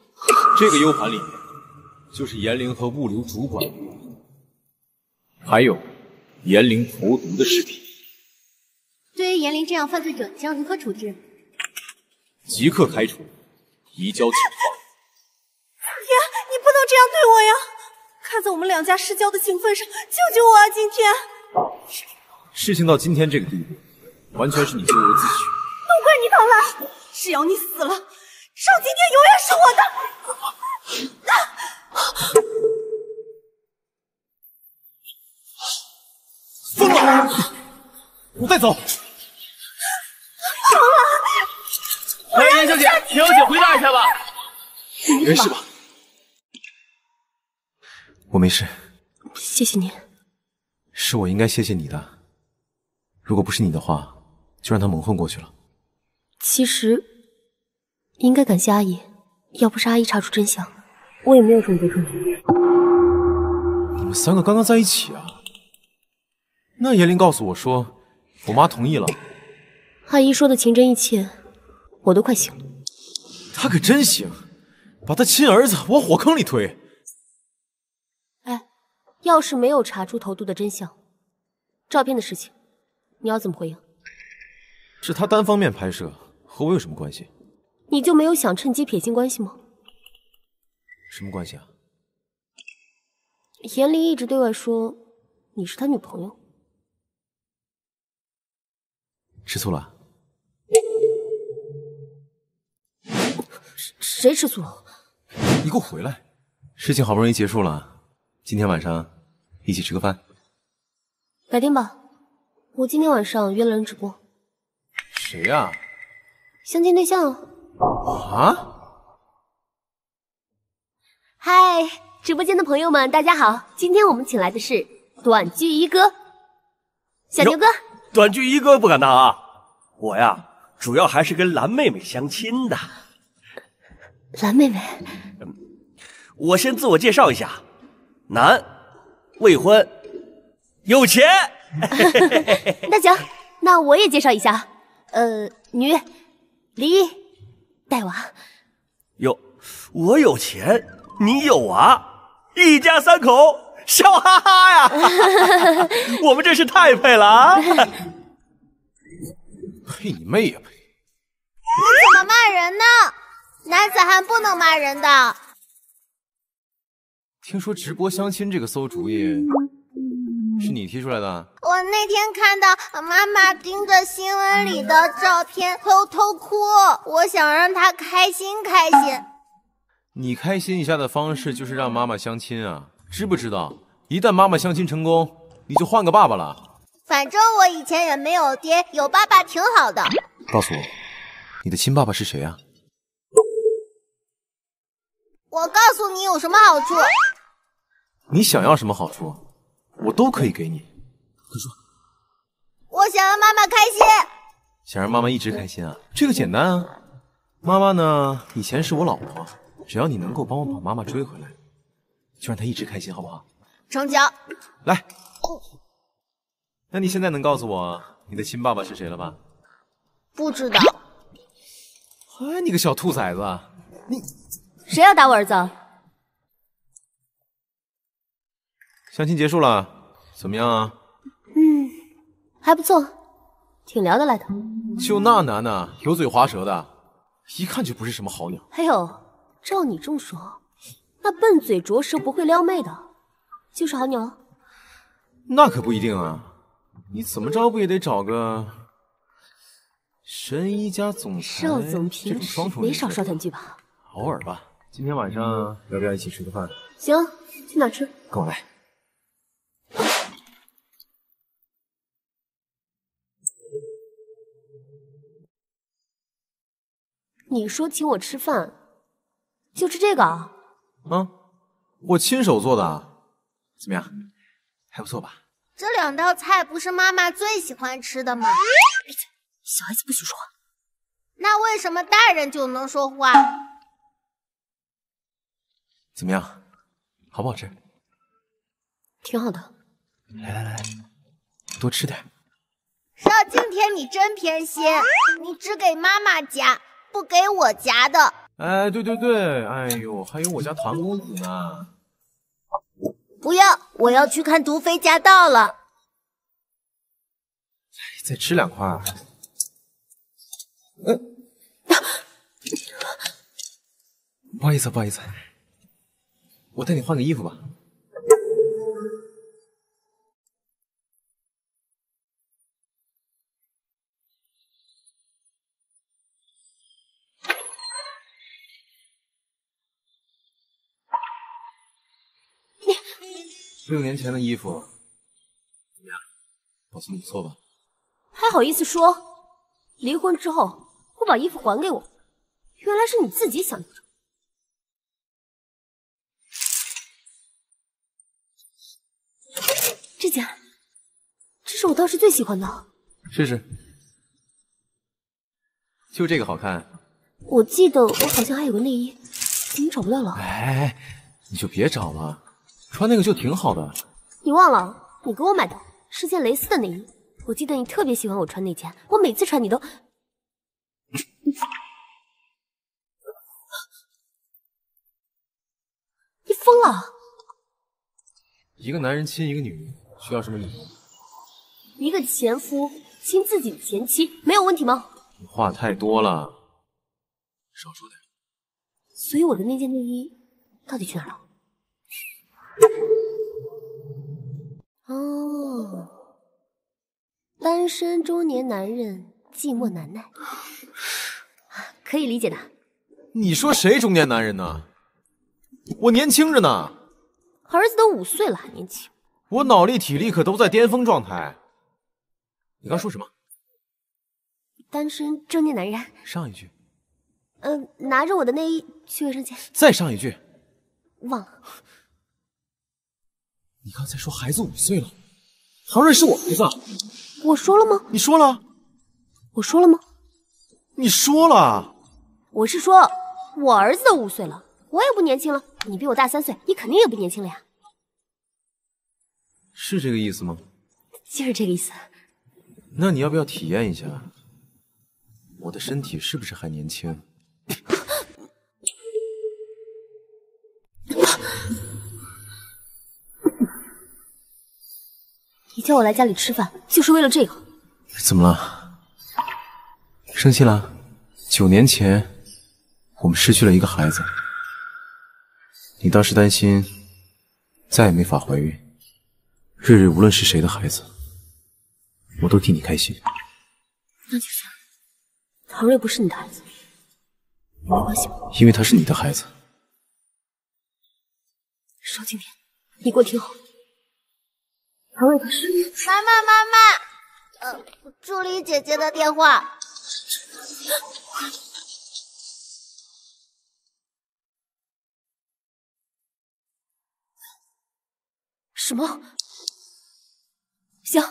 这个 U 盘里面就是严玲和物流主管，还有严玲投毒的视频。对于严玲这样犯罪者，将如何处置？即刻开除，移交警方。天，你不能这样对我呀！看在我们两家世交的情分上，救救我啊！今天，事情到今天这个地步，完全是你咎由自取。都怪你，唐兰！只要你死了，邵今天永远是我的。疯了！我带走。来，严小姐，严小姐，回答一下吧。没事吧？我没事。谢谢你。是我应该谢谢你的。如果不是你的话，就让他蒙混过去了。其实应该感谢阿姨，要不是阿姨查出真相，我也没有这么多证据。你们三个刚刚在一起啊？那严玲告诉我说，我妈同意了。阿姨说的情真意切，我都快醒了。她可真行，把她亲儿子往火坑里推。哎，要是没有查出投毒的真相，照片的事情，你要怎么回应？是他单方面拍摄，和我有什么关系？你就没有想趁机撇清关系吗？什么关系啊？严玲一直对外说你是他女朋友，吃醋了？谁吃醋了？你给我回来！事情好不容易结束了，今天晚上一起吃个饭。改天吧，我今天晚上约了人直播，谁呀、相亲对象啊。啊？嗨，直播间的朋友们，大家好！今天我们请来的是短剧一哥，小牛哥。短剧一哥不敢当啊，我呀主要还是跟蓝妹妹相亲的。蓝妹妹，我先自我介绍一下，男，未婚，有钱。那行，那我也介绍一下，呃，女，离异，带娃。哟，我有钱，你有娃，一家三口笑哈哈呀！我们真是太配了啊！配你妹呀、配！你怎么骂人呢？男子汉不能骂人的。听说直播相亲这个馊主意是你提出来的？我那天看到妈妈盯着新闻里的照片偷偷哭，我想让她开心开心。你开心一下的方式就是让妈妈相亲啊？知不知道？一旦妈妈相亲成功，你就换个爸爸了。反正我以前也没有爹，有爸爸挺好的。告诉我，你的亲爸爸是谁啊？我告诉你有什么好处？你想要什么好处，我都可以给你。快说。我想让妈妈开心。想让妈妈一直开心啊？这个简单啊。妈妈呢，以前是我老婆，只要你能够帮我把妈妈追回来，就让她一直开心，好不好？成交。来。那你现在能告诉我你的亲爸爸是谁了吧？不知道。哎，你个小兔崽子，你谁要打我儿子？相亲结束了，怎么样啊？嗯，还不错，挺聊得来的。就那男的，油嘴滑舌的，一看就不是什么好鸟。哎呦，照你这么说，那笨嘴拙舌不会撩妹的，就是好鸟？那可不一定啊。你怎么着不也得找个神医家总裁少总平时没少刷短剧吧？偶尔吧。今天晚上要不要一起吃个饭？行，去哪吃？跟我来。你说请我吃饭，就吃这个啊？嗯，我亲手做的，怎么样？还不错吧？这两道菜不是妈妈最喜欢吃的吗？闭嘴，小孩子不许说话。那为什么大人就能说话？怎么样，好不好吃？挺好的。来来来，多吃点。邵今天你真偏心，你只给妈妈夹，不给我夹的。哎，对对对，哎呦，还有我家唐公子呢。不要，我要去看毒妃驾到了。再吃两块。嗯，不好意思，不好意思，我带你换个衣服吧。六年前的衣服怎么样？保存的不错吧？还好意思说？离婚之后不把衣服还给我，原来是你自己想留着。这件，这是我当时最喜欢的。试试，就这个好看。我记得我好像还有个内衣，怎么找不到了？哎，你就别找了，穿那个就挺好的。你忘了，你给我买的是件蕾丝的内衣。我记得你特别喜欢我穿那件，我每次穿你都 你疯了！一个男人亲一个女人需要什么理由？一个前夫亲自己的前妻没有问题吗？你话太多了，少说点。所以我的那件内衣到底去哪了？哦。单身中年男人寂寞难耐，可以理解的。你说谁中年男人呢？我年轻着呢。儿子都五岁了还年轻。我脑力体力可都在巅峰状态。你刚说什么？单身中年男人。上一句。嗯，拿着我的内衣去卫生间。再上一句。忘了。你刚才说孩子五岁了，唐瑞是我儿子。我说了吗？你说了。我说了吗？你说了。我是说，我儿子都五岁了，我也不年轻了。你比我大三岁，你肯定也不年轻了呀。是这个意思吗？就是这个意思。那你要不要体验一下，我的身体是不是还年轻？你叫我来家里吃饭，就是为了这个？怎么了？生气了？九年前，我们失去了一个孩子，你当时担心再也没法怀孕，瑞瑞无论是谁的孩子，我都替你开心。那就算了，唐瑞不是你的孩子，没关系吧？因为他是你的孩子。邵经天，你给我听好。妈妈妈妈，呃，助理姐姐的电话。什么？行，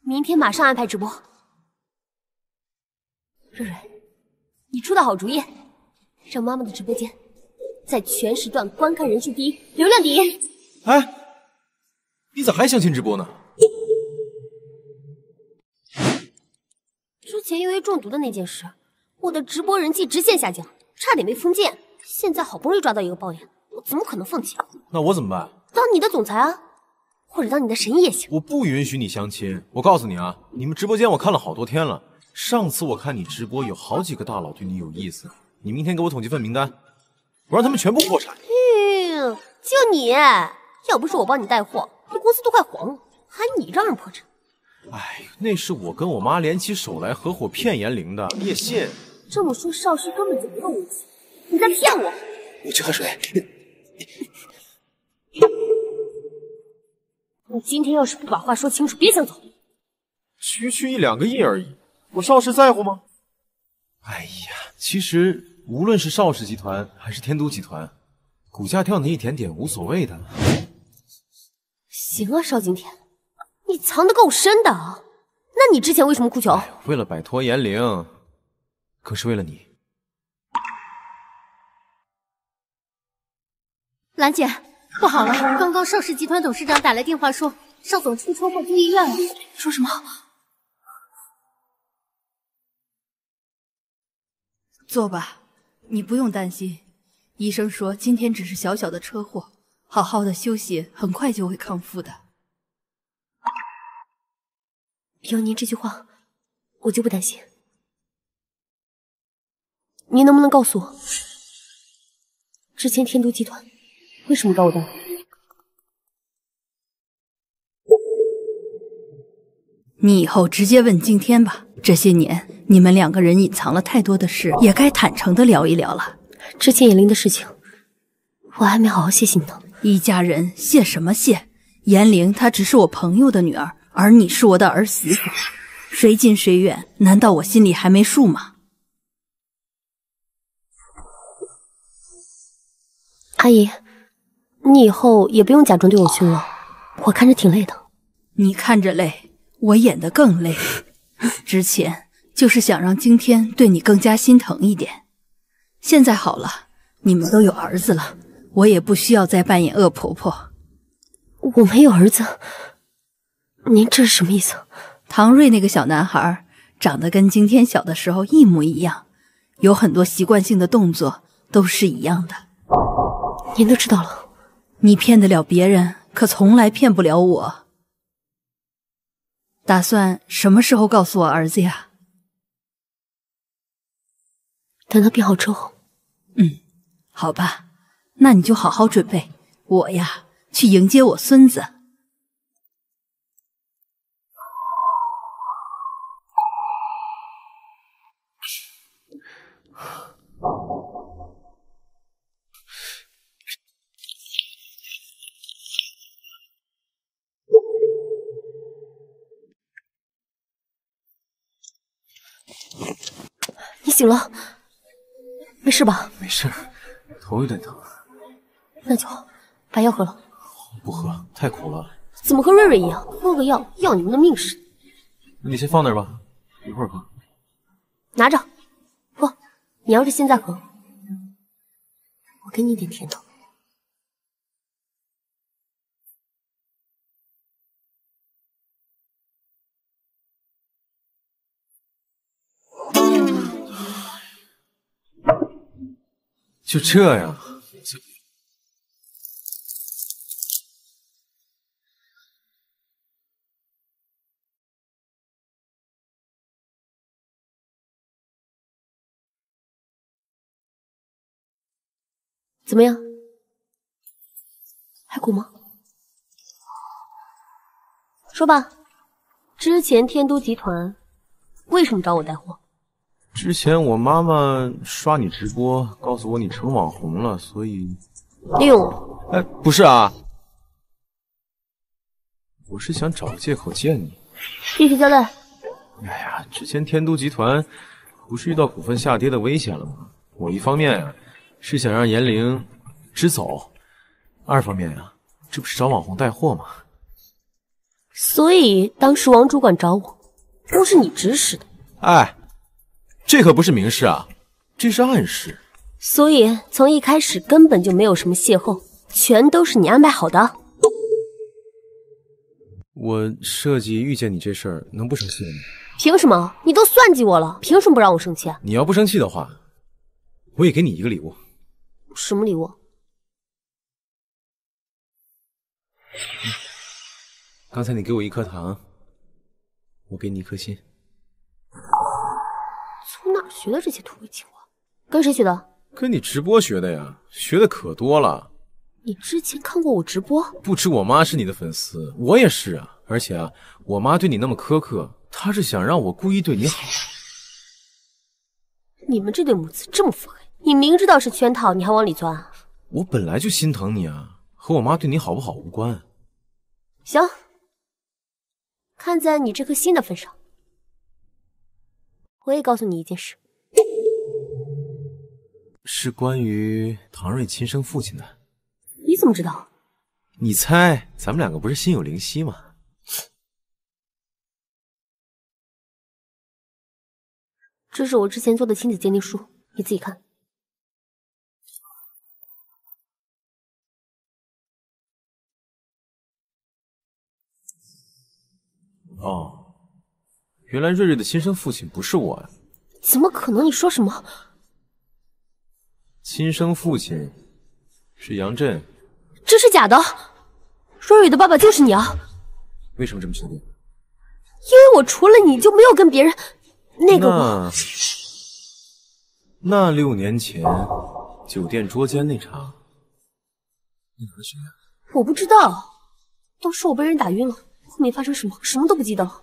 明天马上安排直播。瑞瑞，你出的好主意，让妈妈的直播间在全时段观看人数第一，流量第一。哎，你咋还相亲直播呢？之前因为中毒的那件事，我的直播人气直线下降，差点被封禁。现在好不容易抓到一个爆点，我怎么可能放弃？那我怎么办？当你的总裁啊，或者当你的神医也行。我不允许你相亲。我告诉你啊，你们直播间我看了好多天了。上次我看你直播，有好几个大佬对你有意思。你明天给我统计份名单，我让他们全部破产。嗯，就你，要不是我帮你带货，这公司都快黄了，还你让人破产？哎，那是我跟我妈联起手来合伙骗严玲的，你也信？这么说，邵氏根本就没有危机，你在骗我？我去喝水。你今天要是不把话说清楚，别想走。区区一两个亿而已，我邵氏在乎吗？哎呀，其实无论是邵氏集团还是天都集团，股价掉那一点点无所谓的。行啊，邵景天，你藏得够深的啊！那你之前为什么哭穷？为了摆脱严玲，更是为了你。兰姐，不好了！刚刚邵氏集团董事长打来电话说，邵总出车祸住医院了。说什么？坐吧，你不用担心。医生说今天只是小小的车祸，好好的休息，很快就会康复的。有您这句话，我就不担心。您能不能告诉我，之前天都集团为什么找我？你以后直接问敬天吧。这些年你们两个人隐藏了太多的事，也该坦诚的聊一聊了。之前野灵的事情，我还没好好谢谢你呢。一家人谢什么谢？严玲她只是我朋友的女儿，而你是我的儿媳妇，谁近谁远，难道我心里还没数吗？阿姨，你以后也不用假装对我凶了，我看着挺累的。你看着累，我演的更累。之前就是想让今天对你更加心疼一点，现在好了，你们都有儿子了，我也不需要再扮演恶婆婆。我没有儿子，您这是什么意思？唐瑞那个小男孩长得跟今天小的时候一模一样，有很多习惯性的动作都是一样的。您都知道了，你骗得了别人，可从来骗不了我。打算什么时候告诉我儿子呀？等他病好之后。嗯，好吧，那你就好好准备，我呀去迎接我孙子。你醒了，没事吧？没事，头有点疼。那就好，把药喝了。不喝，太苦了。怎么和瑞瑞一样，喝个药要你们的命似的？那你先放那儿吧，一会儿喝。拿着，不，你要是现在喝，我给你点甜头。就这样，怎么样？还苦吗？说吧，之前天都集团为什么找我带货？之前我妈妈刷你直播，告诉我你成网红了，所以利用我。哎，不是啊，我是想找个借口见你。继续交代。哎呀，之前天都集团不是遇到股份下跌的危险了吗？我一方面呀是想让严凌直走，二方面呀这不是找网红带货吗？所以当时王主管找我，都是你指使的。哎，这可不是明示啊，这是暗示。所以从一开始根本就没有什么邂逅，全都是你安排好的。我设计遇见你这事儿，能不生气吗？凭什么？你都算计我了，凭什么不让我生气？啊你要不生气的话，我也给你一个礼物。什么礼物？刚才你给我一颗糖，我给你一颗心。从哪学的这些土味情话？跟谁学的？跟你直播学的呀，学的可多了。你之前看过我直播？不止我妈是你的粉丝，我也是啊。而且啊，我妈对你那么苛刻，她是想让我故意对你好。你们这对母子这么腹黑，你明知道是圈套，你还往里钻啊？我本来就心疼你啊，和我妈对你好不好无关。行，看在你这颗心的份上，我也告诉你一件事。是关于唐瑞亲生父亲的。你怎么知道？你猜，咱们两个不是心有灵犀吗？这是我之前做的亲子鉴定书，你自己看。哦，原来瑞瑞的亲生父亲不是我呀！怎么可能？你说什么？亲生父亲是杨震，这是假的。瑞瑞的爸爸就是你啊！为什么这么确定？因为我除了你就没有跟别人那个过。那六年前酒店捉奸那场，你和谁？我不知道，当时我被人打晕了，后面发生什么，什么都不记得了。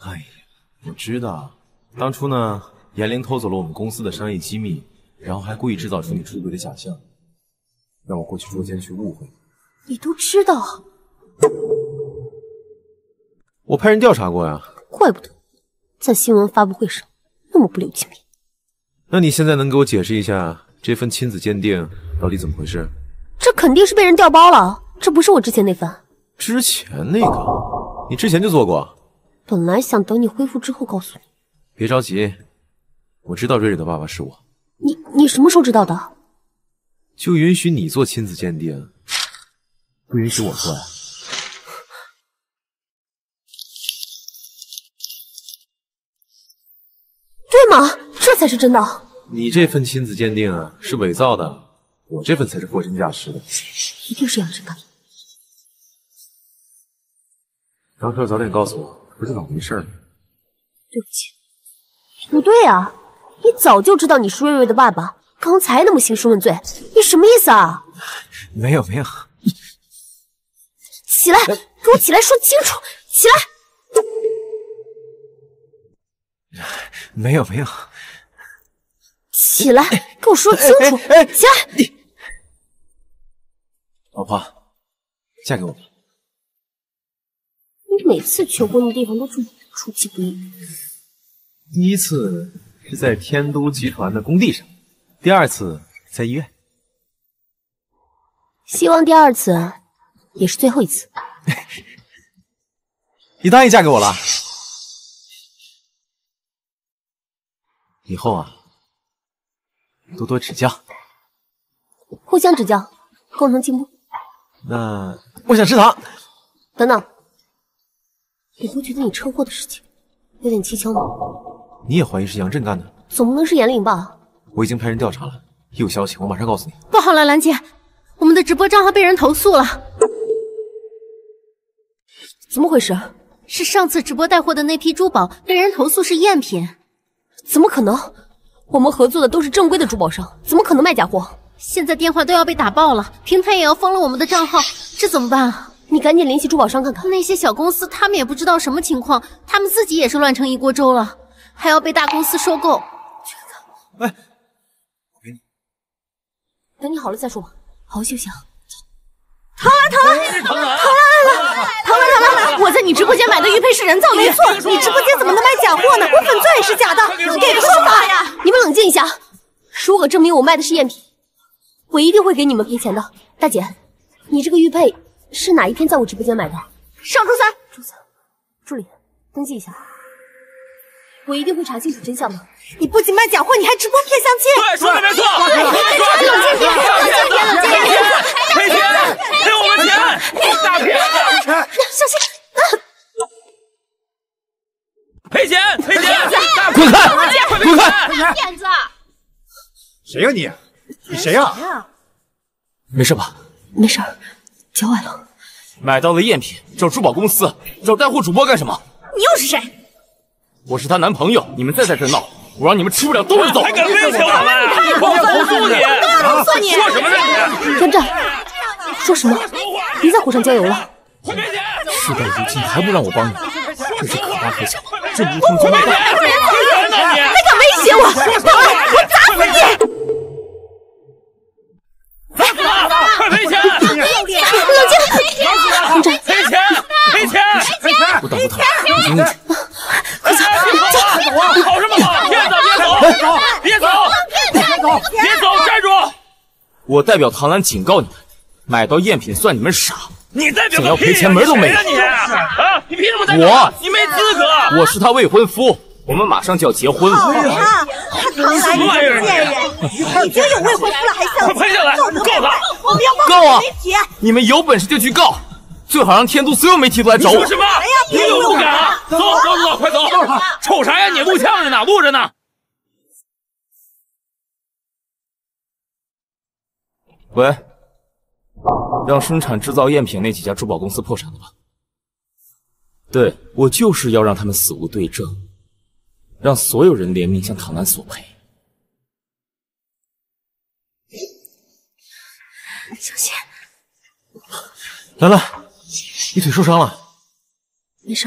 哎呀，我知道，当初呢，严凌偷走了我们公司的商业机密，然后还故意制造出你出轨的假象，让我过去捉奸去误会。你都知道？我派人调查过呀。怪不得在新闻发布会上那么不留情面。那你现在能给我解释一下这份亲子鉴定到底怎么回事？这肯定是被人调包了，这不是我之前那份。之前那个，你之前就做过。本来想等你恢复之后告诉你。别着急，我知道瑞瑞的爸爸是我。你你什么时候知道的？就允许你做亲子鉴定，不允许我做呀？对吗？这才是真的。你这份亲子鉴定啊是伪造的，我这份才是货真价实的。一定是杨真干的。当初要早点告诉我，不就早没事了？对不起。不对啊，你早就知道你是瑞瑞的爸爸，刚才那么兴师问罪，你什么意思啊？没有没有。起来，给我起来说清楚！起来。没有没有。起来，给我说清楚！起来。老婆，嫁给我吧。你每次求婚的地方都这么出其不意。第一次是在天都集团的工地上，第二次在医院。希望第二次也是最后一次。你答应嫁给我了？以后啊，多多指教，互相指教，共同进步。那我想吃糖。等等，你不觉得你车祸的事情有点蹊跷吗？你也怀疑是杨震干的？总不能是严凌吧？我已经派人调查了，一有消息我马上告诉你。不好了，兰姐，我们的直播账号被人投诉了。怎么回事？是上次直播带货的那批珠宝被人投诉是赝品。怎么可能？我们合作的都是正规的珠宝商，怎么可能卖假货？现在电话都要被打爆了，平台也要封了我们的账号，这怎么办啊？你赶紧联系珠宝商看看。那些小公司他们也不知道什么情况，他们自己也是乱成一锅粥了，还要被大公司收购。哎，我给你。等你好了再说吧，好好休息啊。唐兰，唐兰，唐兰来了！唐兰，唐兰，我在你直播间买的玉佩是人造玉，没错，你直播间怎么能卖假货呢？我粉钻也是假的，你给个说法呀！你们冷静一下，如果证明我卖的是赝品，我一定会给你们赔钱的。大姐，你这个玉佩是哪一天在我直播间买的？上周三。周三，助理登记一下，我一定会查清楚真相的。你不仅卖假货，你还直播骗相亲。对，说的没错。冷静点，冷静点，冷静点。赔钱，赔我们钱！大骗子！小心！赔钱，赔钱！滚开！滚开！骗子！谁呀你？你谁呀？没事吧？没事，脚崴了。买到了赝品，找珠宝公司，找带货主播干什么？你又是谁？我是她男朋友。你们再在这闹，我让你们吃不了兜着走！还敢威胁我们？我要投诉你！告诉你！说什么呢你？站站！说什么？别在火上浇油了！事到如今还不让我帮你，真是可大可小，这无从中人造玉！还敢威胁我？保安，我砸死你！砸死他！快赔钱！冷静！冷静！赔钱！赔钱！赔钱！不挡不挡，冷静一点。快走！快走啊！跑什么跑？骗子！别走！别走！别走！别走！站住！我代表唐兰警告你们，买到赝品算你们傻。你代表想要赔钱门都没有你啊！你凭什么代表？我，你没资格！我是他未婚夫，我们马上就要结婚了。好啊，他唐兰你个贱人，已经有未婚夫了还相亲，快赔下来！告他！我们要告体，你们有本事就去告，最好让天都所有媒体都来找我。说什么？你有不敢啊？走走走，快走！瞅啥呀？你录像着呢，录着呢。喂，让生产制造赝品那几家珠宝公司破产了吧？对，我就是要让他们死无对证，让所有人联名向唐兰索赔。小心！兰兰，你腿受伤了。没事。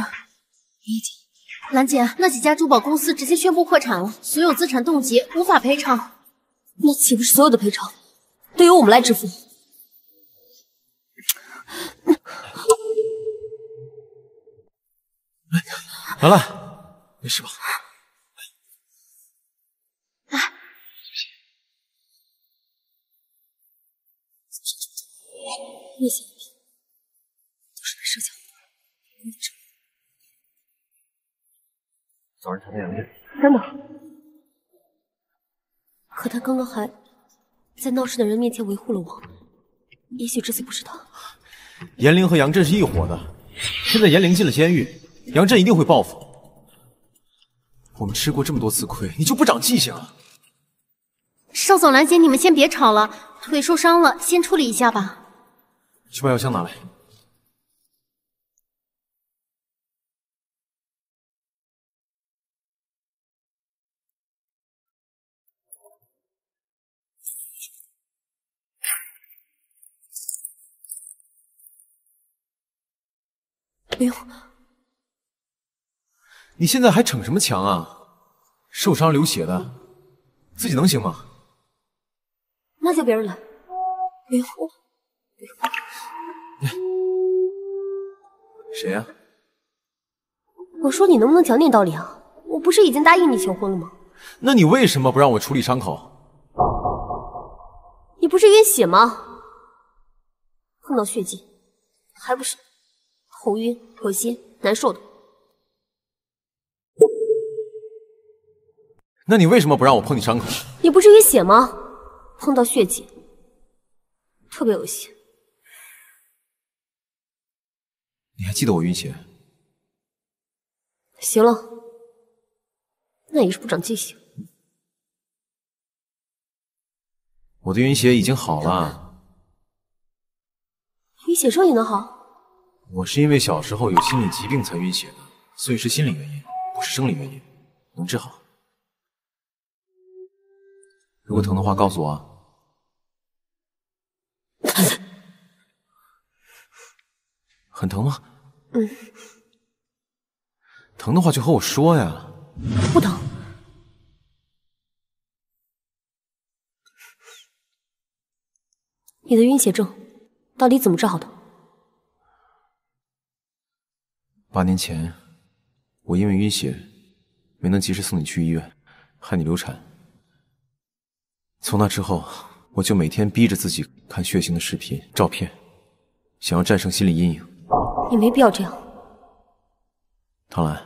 兰姐，那几家珠宝公司直接宣布破产了，所有资产冻结，无法赔偿。那岂不是所有的赔偿都由我们来支付？兰兰，没事吧？那些物品都是被设想的，没辙。早上查的杨震，等等，可他刚刚还在闹事的人面前维护了我，也许这次不是他。严凌和杨震是一伙的，现在严凌进了监狱，杨震一定会报复。我们吃过这么多次亏，你就不长记性啊？邵总、兰姐，你们先别吵了，腿受伤了，先处理一下吧。去把药箱拿来。不用，你现在还逞什么强啊？受伤流血的，自己能行吗？那叫别人来。不用，谁呀、我说你能不能讲点道理啊？我不是已经答应你求婚了吗？那你为什么不让我处理伤口？你不是晕血吗？碰到血迹，还不是头晕、恶心、难受的？那你为什么不让我碰你伤口？你不是晕血吗？碰到血迹，特别恶心。你还记得我晕血？行了，那也是不长记性。我的晕血已经好了，晕血症也能好？我是因为小时候有心理疾病才晕血的，所以是心理原因，不是生理原因，能治好。如果疼的话，告诉我啊。很疼吗？嗯，疼的话就和我说呀。不疼。你的晕血症到底怎么治好的？八年前，我因为晕血，没能及时送你去医院，害你流产。从那之后，我就每天逼着自己看血腥的视频、照片，想要战胜心理阴影。你没必要这样。唐兰，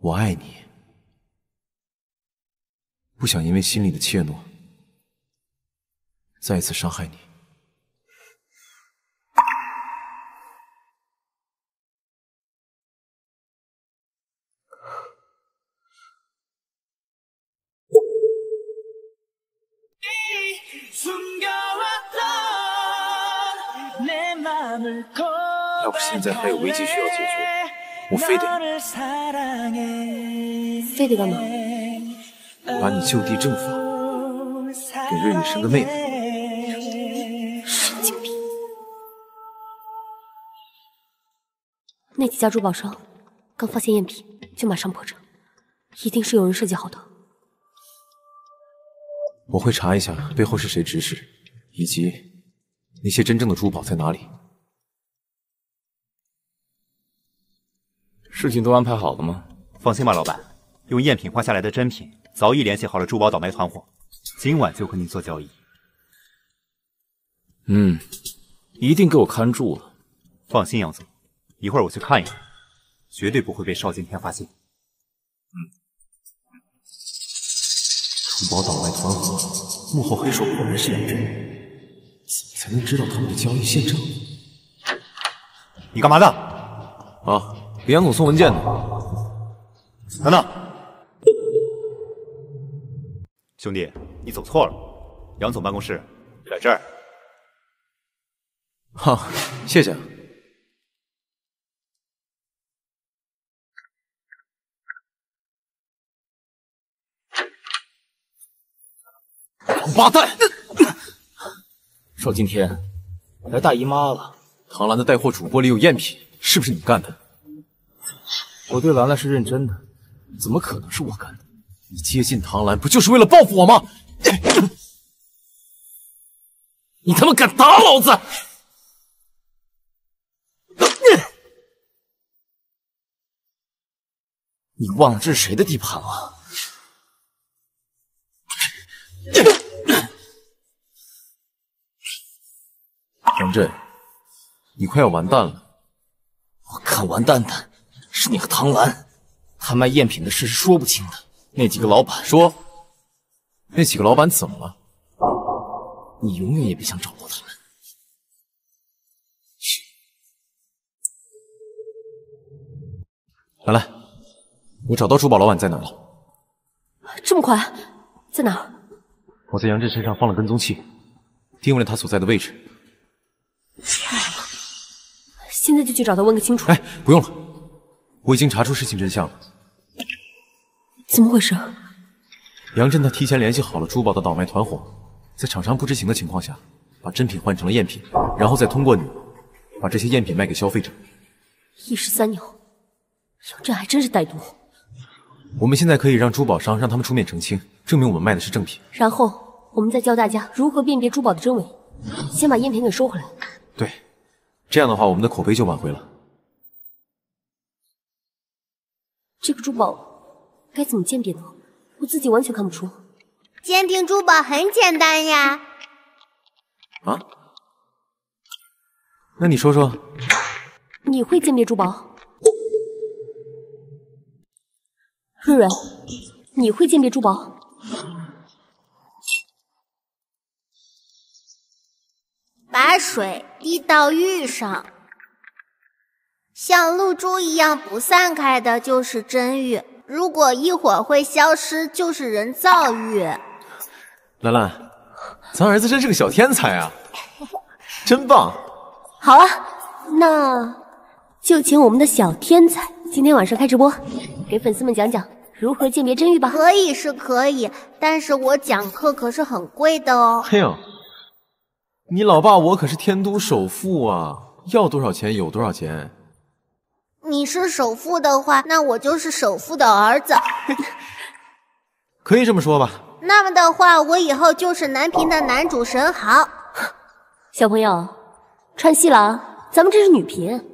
我爱你，不想因为心里的怯懦，再一次伤害你。要不现在还有危机需要解决，我非得非得干嘛？把你就地正法，给瑞瑞生个妹妹。神经病！那几家珠宝商刚发现赝品就马上破产，一定是有人设计好的。我会查一下背后是谁指使，以及那些真正的珠宝在哪里。事情都安排好了吗？放心吧，老板，用赝品换下来的真品早已联系好了珠宝倒卖团伙，今晚就和你做交易。嗯，一定给我看住了。放心，杨总，一会儿我去看一看，绝对不会被邵金天发现。嗯，珠宝倒卖团伙幕后黑手果然是杨真，怎么才能知道他们的交易现场？你干嘛的？啊。给杨总送文件呢。等等，兄弟，你走错了，杨总办公室在这儿。哈，谢谢。王八蛋！邵今天来大姨妈了。唐兰的带货主播里有赝品，是不是你干的？我对兰兰是认真的，怎么可能是我干的？你接近唐兰不就是为了报复我吗？你他妈敢打老子！你忘了这是谁的地盘了？杨震，你快要完蛋了！我看完蛋的。是你和唐兰，他卖赝品的事是说不清的。那几个老板说，那几个老板怎么了？你永远也别想找到他们。兰兰，我找到珠宝老板在哪了。这么快？在哪儿？我在杨震身上放了跟踪器，定位了他所在的位置。现在就去找他问个清楚。哎，不用了。我已经查出事情真相了，怎么回事？杨震他提前联系好了珠宝的倒卖团伙，在厂商不知情的情况下，把真品换成了赝品，然后再通过你把这些赝品卖给消费者。一石三鸟，杨震还真是歹毒。我们现在可以让珠宝商让他们出面澄清，证明我们卖的是正品，然后我们再教大家如何辨别珠宝的真伪。先把赝品给收回来。对，这样的话我们的口碑就挽回了。这个珠宝该怎么鉴别呢？我自己完全看不出。鉴定珠宝很简单呀。啊？那你说说。你会鉴别珠宝？瑞瑞，你会鉴别珠宝？把水滴到玉上。像露珠一样不散开的就是真玉，如果一会儿会消失，就是人造玉。兰兰，咱儿子真是个小天才啊，真棒！好啊，那就请我们的小天才今天晚上开直播，给粉丝们讲讲如何鉴别真玉吧。可以是可以，但是我讲课可是很贵的哦。哎呦，你老爸我可是天都首富啊，要多少钱有多少钱。你是首富的话，那我就是首富的儿子，可以这么说吧。那么的话，我以后就是南平的男主神豪。小朋友，串戏了啊！咱们这是女频。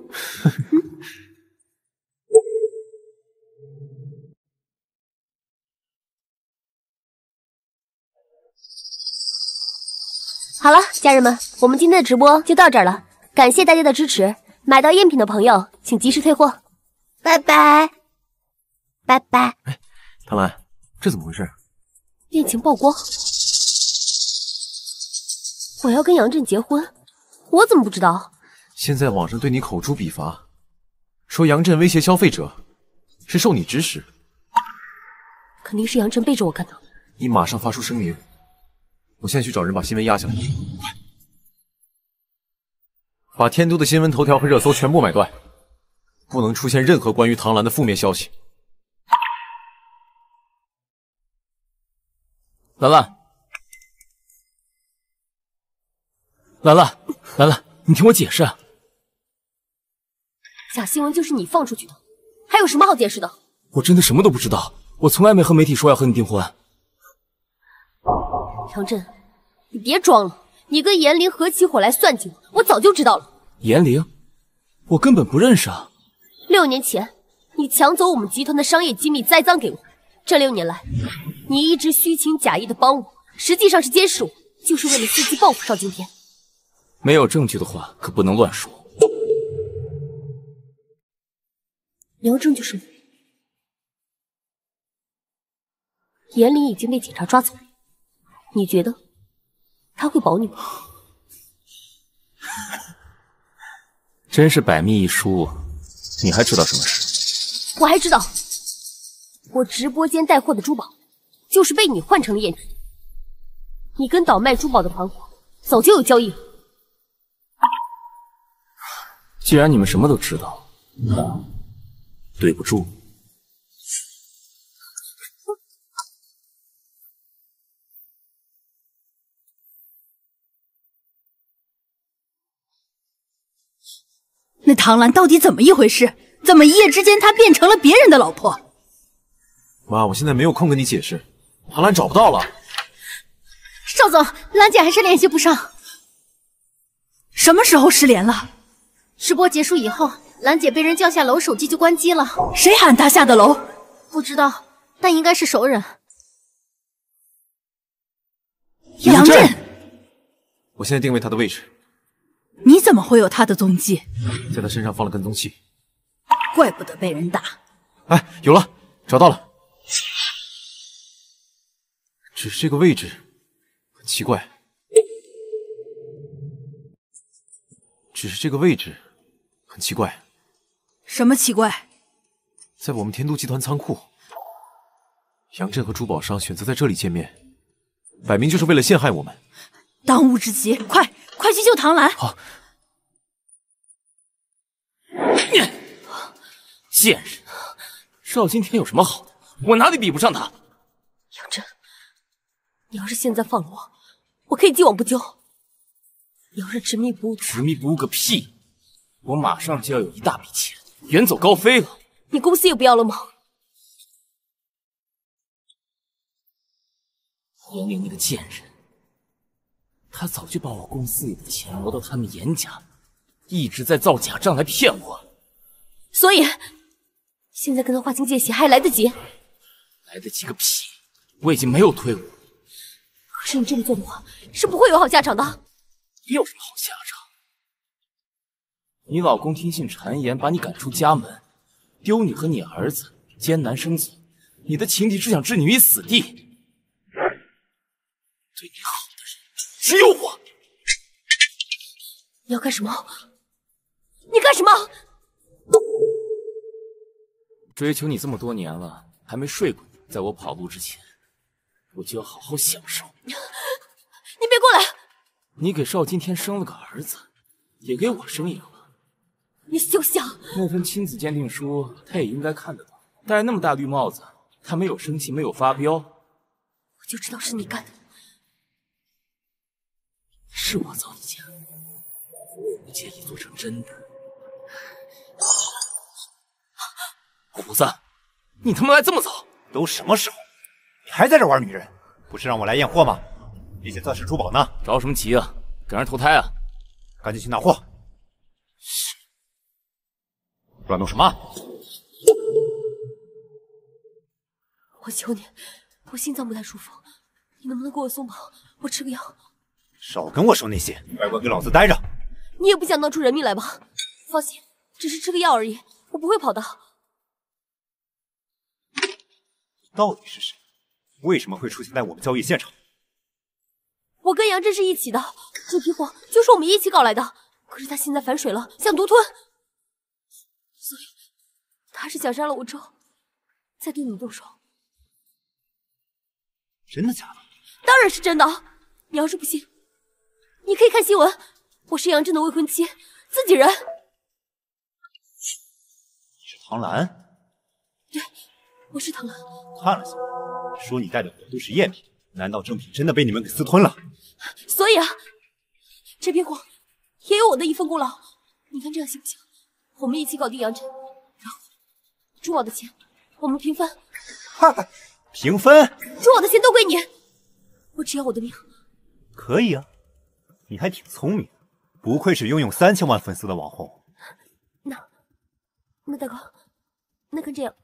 好了，家人们，我们今天的直播就到这儿了，感谢大家的支持。买到赝品的朋友，请及时退货。拜拜，拜拜。哎，唐兰，这怎么回事？恋情曝光，我要跟杨震结婚，我怎么不知道？现在网上对你口诛笔伐，说杨震威胁消费者，是受你指使。肯定是杨震背着我干的。你马上发出声明。我现在去找人把新闻压下来，快！把天都的新闻头条和热搜全部买断，不能出现任何关于唐兰的负面消息。兰兰，兰兰，兰兰，你听我解释。假新闻就是你放出去的，还有什么好解释的？我真的什么都不知道，我从来没和媒体说要和你订婚。杨震，你别装了，你跟严凌合起伙来算计我，我早就知道了。严凌，我根本不认识啊。六年前，你抢走我们集团的商业机密，栽赃给我。这六年来，你一直虚情假意的帮我，实际上是监视我，就是为了伺机报复邵惊天。没有证据的话，可不能乱说。你要证据什么？严凌已经被警察抓走了。你觉得他会保你吗？真是百密一疏，你还知道什么事？我还知道，我直播间带货的珠宝，就是被你换成了赝品。你跟倒卖珠宝的团伙早就有交易了。既然你们什么都知道，那对不住。那唐兰到底怎么一回事？怎么一夜之间她变成了别人的老婆？妈，我现在没有空跟你解释。唐兰找不到了。邵总，兰姐还是联系不上。什么时候失联了？直播结束以后，兰姐被人叫下楼，手机就关机了。谁喊她下的楼？不知道，但应该是熟人。杨震，我现在定位他的位置。你怎么会有他的踪迹？在他身上放了跟踪器，怪不得被人打。哎，有了，找到了。只是这个位置很奇怪，只是这个位置很奇怪。什么奇怪？在我们天都集团仓库，杨震和珠宝商选择在这里见面，摆明就是为了陷害我们。当务之急，快快去救唐兰！好。贱人，邵今天有什么好的？我哪里比不上他？杨真，你要是现在放了我，我可以既往不咎。你要是执迷不悟，执迷不悟个屁！我马上就要有一大笔钱，远走高飞了。你公司也不要了吗？严凌那个贱人，他早就把我公司里的钱挪到他们严家，一直在造假账来骗我。所以。现在跟他划清界限还来得及，来得及个屁！我已经没有退路。可是你这么做的话，是不会有好下场的。你有什么好下场？你老公听信谗言，把你赶出家门，丢你和你儿子艰难生存，你的情敌只想置你于死地。对你好只有我。你要干什么？你干什么？追求你这么多年了，还没睡过你。在我跑路之前，我就要好好享受。你别过来！你给邵今天生了个儿子，也给我生一个。你休想！那份亲子鉴定书，他也应该看得到。戴那么大绿帽子，他没有生气，没有发飙。我就知道是你干的。是我造的假，我不介意做成真的。虎子，你他妈来这么早？都什么时候？你还在这玩女人？不是让我来验货吗？那些钻石珠宝呢？着什么急啊？赶上投胎啊？赶紧去拿货。是，乱动什么？我求你，我心脏不太舒服，你能不能给我松绑？我吃个药。少跟我说那些，乖乖给老子待着。你也不想闹出人命来吧？放心，只是吃个药而已，我不会跑的。到底是谁？为什么会出现在我们交易现场？我跟杨震是一起的，这批货就是我们一起搞来的。可是他现在反水了，想独吞，所以他是想杀了我之后再对你动手。真的假的？当然是真的。你要是不信，你可以看新闻。我是杨震的未婚妻，自己人。你是唐兰？对，我是唐兰。看了下，说你带的货都是赝品，难道正品真的被你们给私吞了？所以啊，这批货也有我的一份功劳。你看这样行不行？我们一起搞定杨震，然后珠宝的钱我们平分。哈哈，平分？珠宝的钱都归你，我只要我的命。可以啊，你还挺聪明。不愧是拥有三千万粉丝的网红。那，那大哥，那跟这样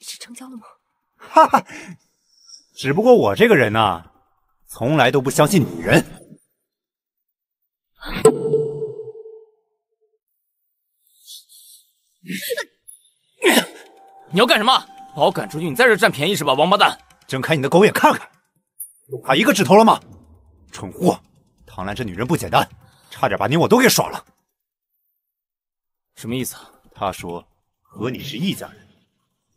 是成交了吗？哈哈，只不过我这个人呐，从来都不相信女人。你要干什么？把我赶出去？你在这占便宜是吧，王八蛋！睁开你的狗眼看看，有他一个指头了吗？蠢货！唐兰这女人不简单。差点把你我都给耍了，什么意思？他说和你是一家人，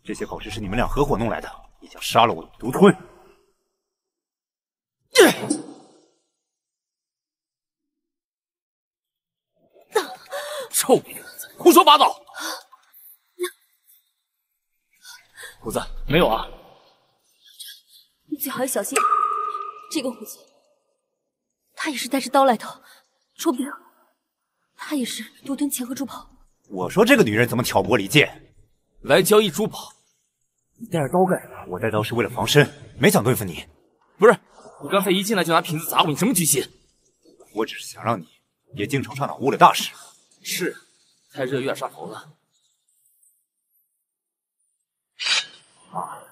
这些宝石是你们俩合伙弄来的，你想杀了我独吞？臭婊子，胡说八道！虎子没有啊？你最好要小心，这个胡子，他也是带着刀来的。说不定他也是独吞钱和珠宝。我说这个女人怎么挑拨离间，来交易珠宝？你带着刀干什么？我带刀是为了防身，没想对付你。不是，你刚才一进来就拿瓶子砸我，你什么居心？我只是想让你别经常上哪误了大事。是，太热有点上头了。妈的，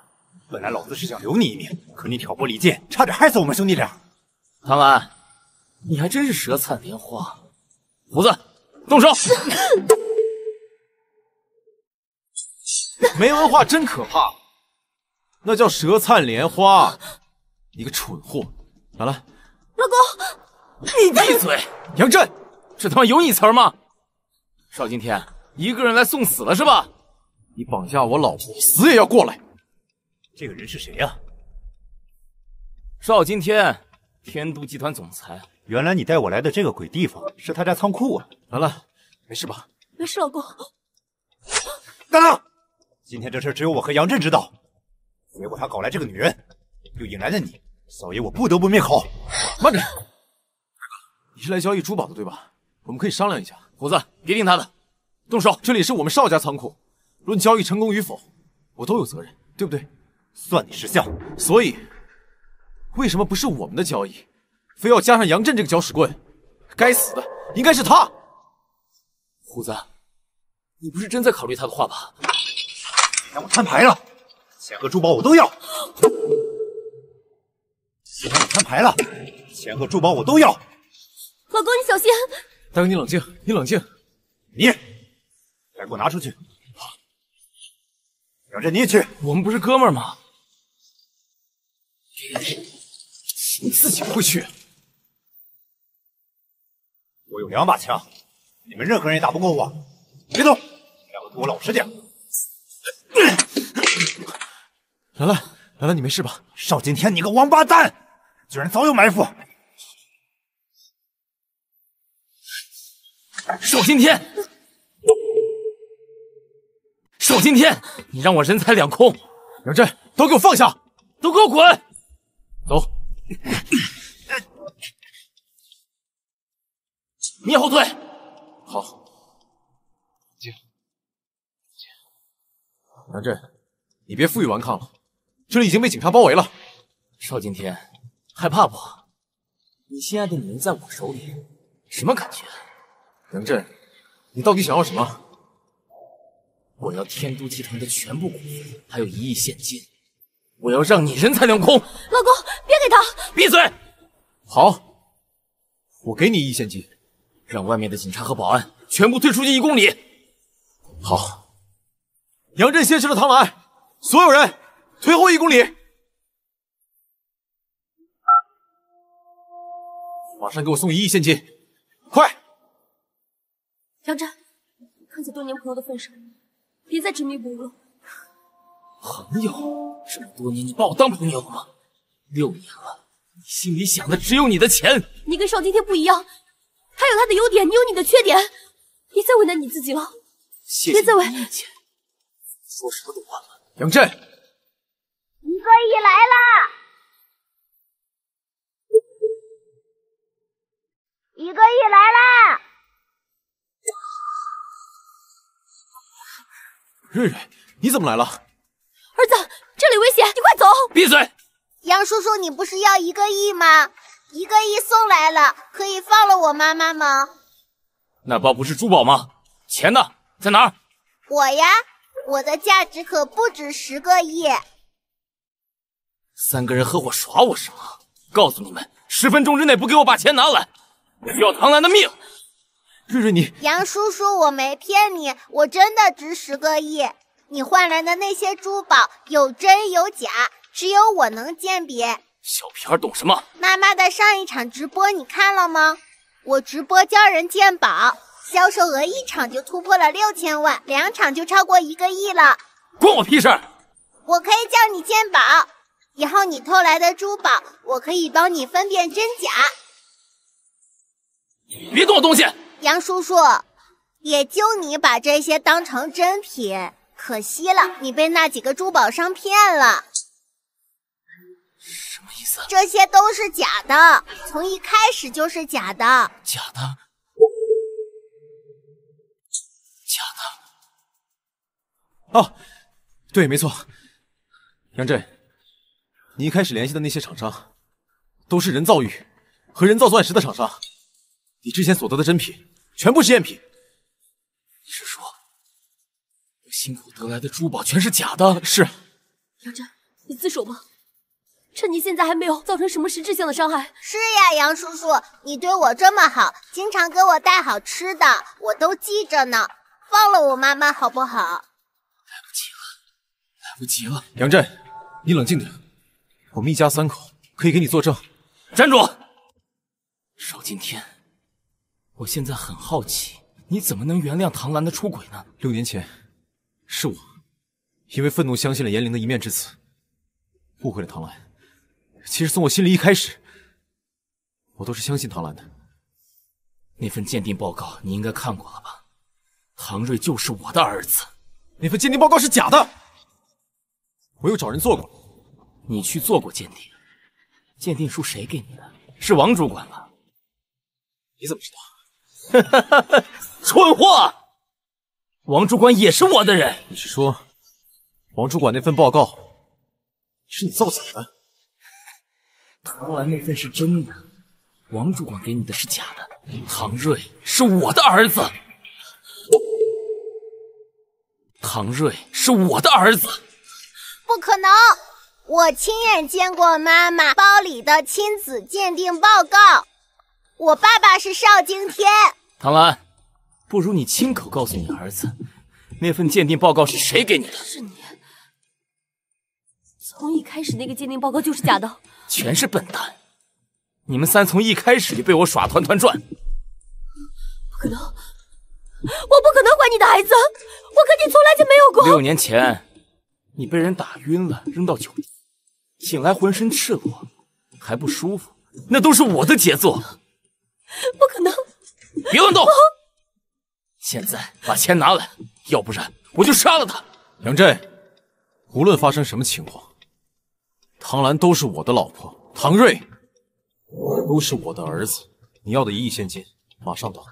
本来老子是想留你一命，可你挑拨离间，差点害死我们兄弟俩。唐安。你还真是舌灿莲花，胡子，动手！没文化真可怕，那叫舌灿莲花，你个蠢货！兰兰，老公，你闭嘴！杨震，这他妈有你词儿吗？邵今天一个人来送死了是吧？你绑架我老婆，死也要过来！这个人是谁呀？邵今天，天都集团总裁。原来你带我来的这个鬼地方是他家仓库啊！兰兰，没事吧？没事，老公。等等，今天这事只有我和杨震知道，结果他搞来这个女人，又引来了你，少爷我不得不灭口。慢着，大哥，你是来交易珠宝的对吧？我们可以商量一下。虎子，别听他的，动手！这里是我们邵家仓库，论交易成功与否，我都有责任，对不对？算你识相。所以，为什么不是我们的交易？非要加上杨震这个搅屎棍，该死的应该是他。虎子，你不是真在考虑他的话吧？让我摊牌了，钱和珠宝我都要。让我摊牌了，钱和珠宝我都要。老公，你小心！大哥，你冷静，你冷静。你，来给我拿出去。杨震，你也去。我们不是哥们吗？你自己不会去。我有两把枪，你们任何人也打不过我。别动，两个给我老实点。兰兰，兰兰，你没事吧？邵今天，你个王八蛋，居然早有埋伏！邵今天，邵今天，你让我人财两空。杨震，都给我放下，都给我滚！走。灭后退，好。静，静。杨震，你别负隅顽抗了，这里已经被警察包围了。邵今天，害怕不？你心爱的女人在我手里，什么感觉？杨震，你到底想要什么？我要天都集团的全部股份，还有一亿现金。我要让你人财两空。老公，别给他！闭嘴！好，我给你一亿现金，让外面的警察和保安全部退出去一公里。好，杨震挟持了唐兰，所有人退后一公里。马上给我送一亿现金，快！杨震，看在多年朋友的份上，别再执迷不悟了。朋友，这么多年你把我当朋友了吗？六年了，你心里想的只有你的钱。你跟邵今天不一样，他有他的优点，你有你的缺点，别再为难你自己了。谢别再为意见，说什么都晚了。杨震，一个亿来啦！一个亿来啦！瑞瑞，你怎么来了？儿子，这里危险，你快走！闭嘴！杨叔叔，你不是要一个亿吗？一个亿送来了，可以放了我妈妈吗？那包不是珠宝吗？钱呢？在哪儿？我呀，我的价值可不止十个亿。三个人合伙耍我是吗？告诉你们，十分钟之内不给我把钱拿来，我就要唐兰的命！瑞瑞，你杨叔叔，我没骗你，我真的值十个亿。你换来的那些珠宝有真有假，只有我能鉴别。小屁孩懂什么？妈妈的上一场直播你看了吗？我直播教人鉴宝，销售额一场就突破了六千万，两场就超过一个亿了。关我屁事！我可以教你鉴宝，以后你偷来的珠宝，我可以帮你分辨真假。别动我东西！杨叔叔，也就你把这些当成真品，可惜了，你被那几个珠宝商骗了。这些都是假的，从一开始就是假的。假的？假的？哦，对，没错。杨震，你一开始联系的那些厂商，都是人造玉和人造钻石的厂商。你之前所得的真品，全部是赝品。你是说，我辛苦得来的珠宝全是假的？是。杨震，你自首吧，趁你现在还没有造成什么实质性的伤害。是呀，杨叔叔，你对我这么好，经常给我带好吃的，我都记着呢。放了我妈妈好不好？来不及了，来不及了。杨震，你冷静点，我们一家三口可以给你作证。站住！邵今天，我现在很好奇，你怎么能原谅唐兰的出轨呢？六年前，是我因为愤怒相信了严玲的一面之词，误会了唐兰。其实从我心里一开始，我都是相信唐兰的。那份鉴定报告你应该看过了吧？唐瑞就是我的儿子，那份鉴定报告是假的。我又找人做过，你去做过鉴定，鉴定书谁给你的？是王主管吧？你怎么知道？蠢货！王主管也是我的人。你是说，王主管那份报告是你造假的？唐兰那份是真的，王主管给你的是假的。唐瑞是我的儿子。唐瑞是我的儿子，不可能！我亲眼见过妈妈包里的亲子鉴定报告。我爸爸是邵惊天。唐兰，不如你亲口告诉你儿子，那份鉴定报告是谁给你的？是你。从一开始那个鉴定报告就是假的。全是笨蛋！你们三从一开始就被我耍团团转。不可能！我不可能怀你的孩子，我跟你从来就没有过。六年前，你被人打晕了，扔到酒店，醒来浑身赤裸，还不舒服，那都是我的杰作。不可能！别乱动！现在把钱拿来，要不然我就杀了他。杨震，无论发生什么情况，唐兰都是我的老婆，唐瑞都是我的儿子。你要的一亿现金，马上到。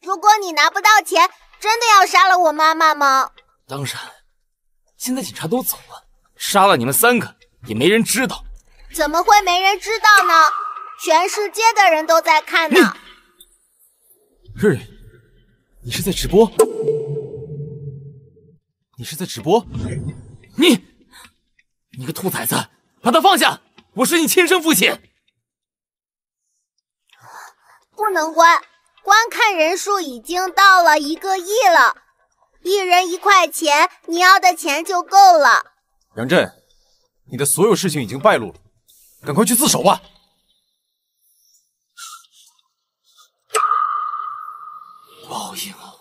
如果你拿不到钱，真的要杀了我妈妈吗？当然，现在警察都走了，杀了你们三个也没人知道。怎么会没人知道呢？全世界的人都在看呢。瑞瑞，你是在直播？你是在直播？你，你个兔崽子，把他放下！我是你亲生父亲。不能关，观看人数已经到了一个亿了，一人一块钱，你要的钱就够了。杨震，你的所有事情已经败露了，赶快去自首吧。报应啊！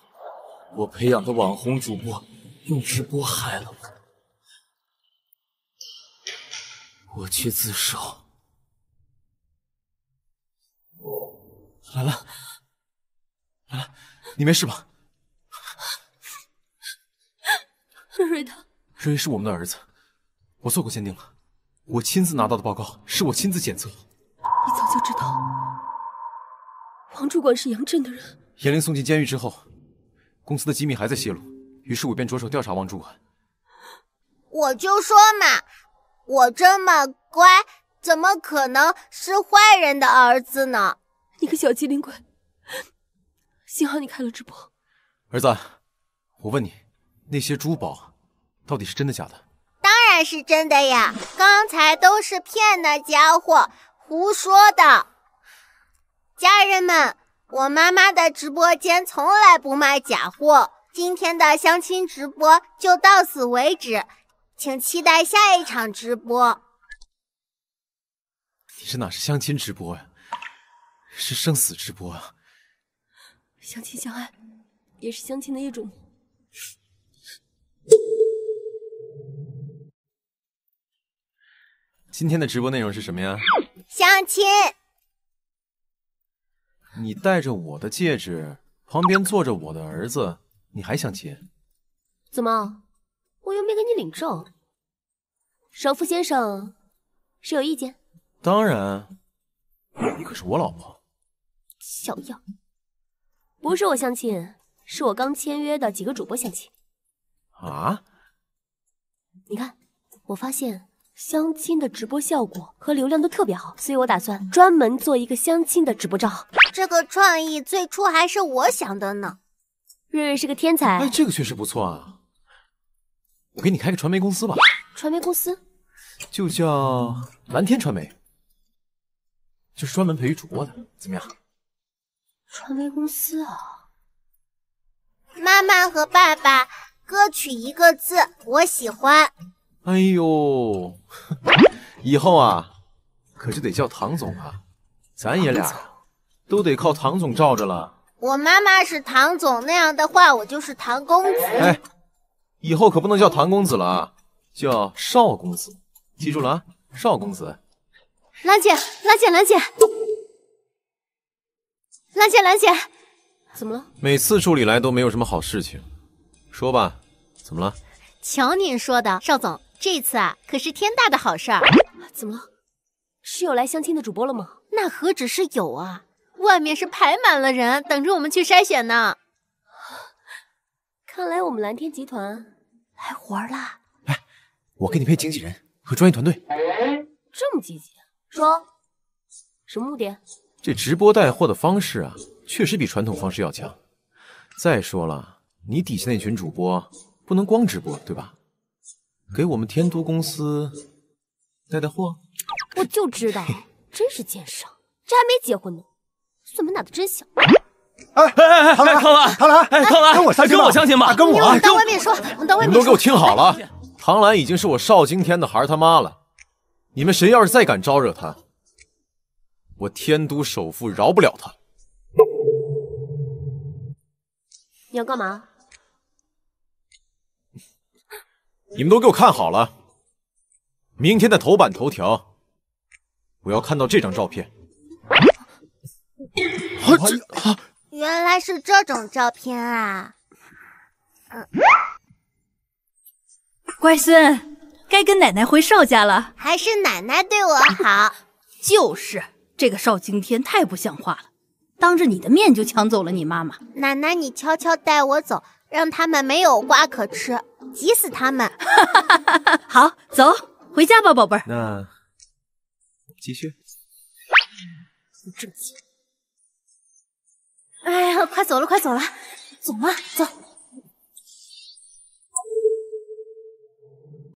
我培养的网红主播用直播害了我，我去自首。兰兰，兰兰，你没事吧？瑞瑞他，瑞瑞是我们的儿子，我做过鉴定了，我亲自拿到的报告是我亲自检测。你早就知道王主管是杨震的人。严玲送进监狱之后，公司的机密还在泄露，于是我便着手调查王主管。我就说嘛，我这么乖，怎么可能是坏人的儿子呢？你个小机灵鬼！幸好你开了直播。儿子，我问你，那些珠宝到底是真的假的？当然是真的呀！刚才都是骗那家伙胡说的。家人们。我妈妈的直播间从来不卖假货。今天的相亲直播就到此为止，请期待下一场直播。你这哪是相亲直播呀，是生死直播啊！相亲相爱也是相亲的一种。今天的直播内容是什么呀？相亲。你戴着我的戒指，旁边坐着我的儿子，你还相亲？怎么，我又没给你领证？首富先生是有意见？当然，你可是我老婆。小样！不是我相亲，是我刚签约的几个主播相亲。啊？你看，我发现。相亲的直播效果和流量都特别好，所以我打算专门做一个相亲的直播账号。这个创意最初还是我想的呢。瑞瑞是个天才，哎，这个确实不错啊。我给你开个传媒公司吧。传媒公司？就叫蓝天传媒，就是专门培育主播的，怎么样？传媒公司啊。妈妈和爸爸各取一个字，我喜欢。哎呦，以后啊，可就得叫唐总啊，咱爷俩都得靠唐总罩着了。我妈妈是唐总，那样的话我就是唐公子。哎，以后可不能叫唐公子了，叫少公子，记住了啊，少公子。兰姐，兰姐，兰姐，兰姐，兰姐，怎么了？每次助理来都没有什么好事情，说吧，怎么了？瞧您说的，邵总。这次啊，可是天大的好事儿！怎么了？是有来相亲的主播了吗？那何止是有啊，外面是排满了人，等着我们去筛选呢。看来我们蓝天集团来活啦！来，我给你配经纪人和专业团队。这么积极，说，什么目的？这直播带货的方式啊，确实比传统方式要强。再说了，你底下那群主播不能光直播，对吧？给我们天都公司带带货，我就知道，真是奸商，这还没结婚呢，算盘打的真响。哎哎哎，康兰，康兰，康兰，哎，康兰，跟我相亲跟我相亲吧，跟我，你们到外面说，你们到外面。你们都给我听好了，唐兰已经是我邵惊天的孩儿他妈了，你们谁要是再敢招惹她，我天都首富饶不了她。你要干嘛？你们都给我看好了，明天的头版头条，我要看到这张照片。原来是这种照片啊！嗯，乖孙，该跟奶奶回邵家了。还是奶奶对我好。就是这个邵惊天太不像话了，当着你的面就抢走了你妈妈。奶奶，你悄悄带我走，让他们没有瓜可吃。急死他们！好，走回家吧，宝贝儿。那继续。哎呀，快走了，快走了，走嘛，走。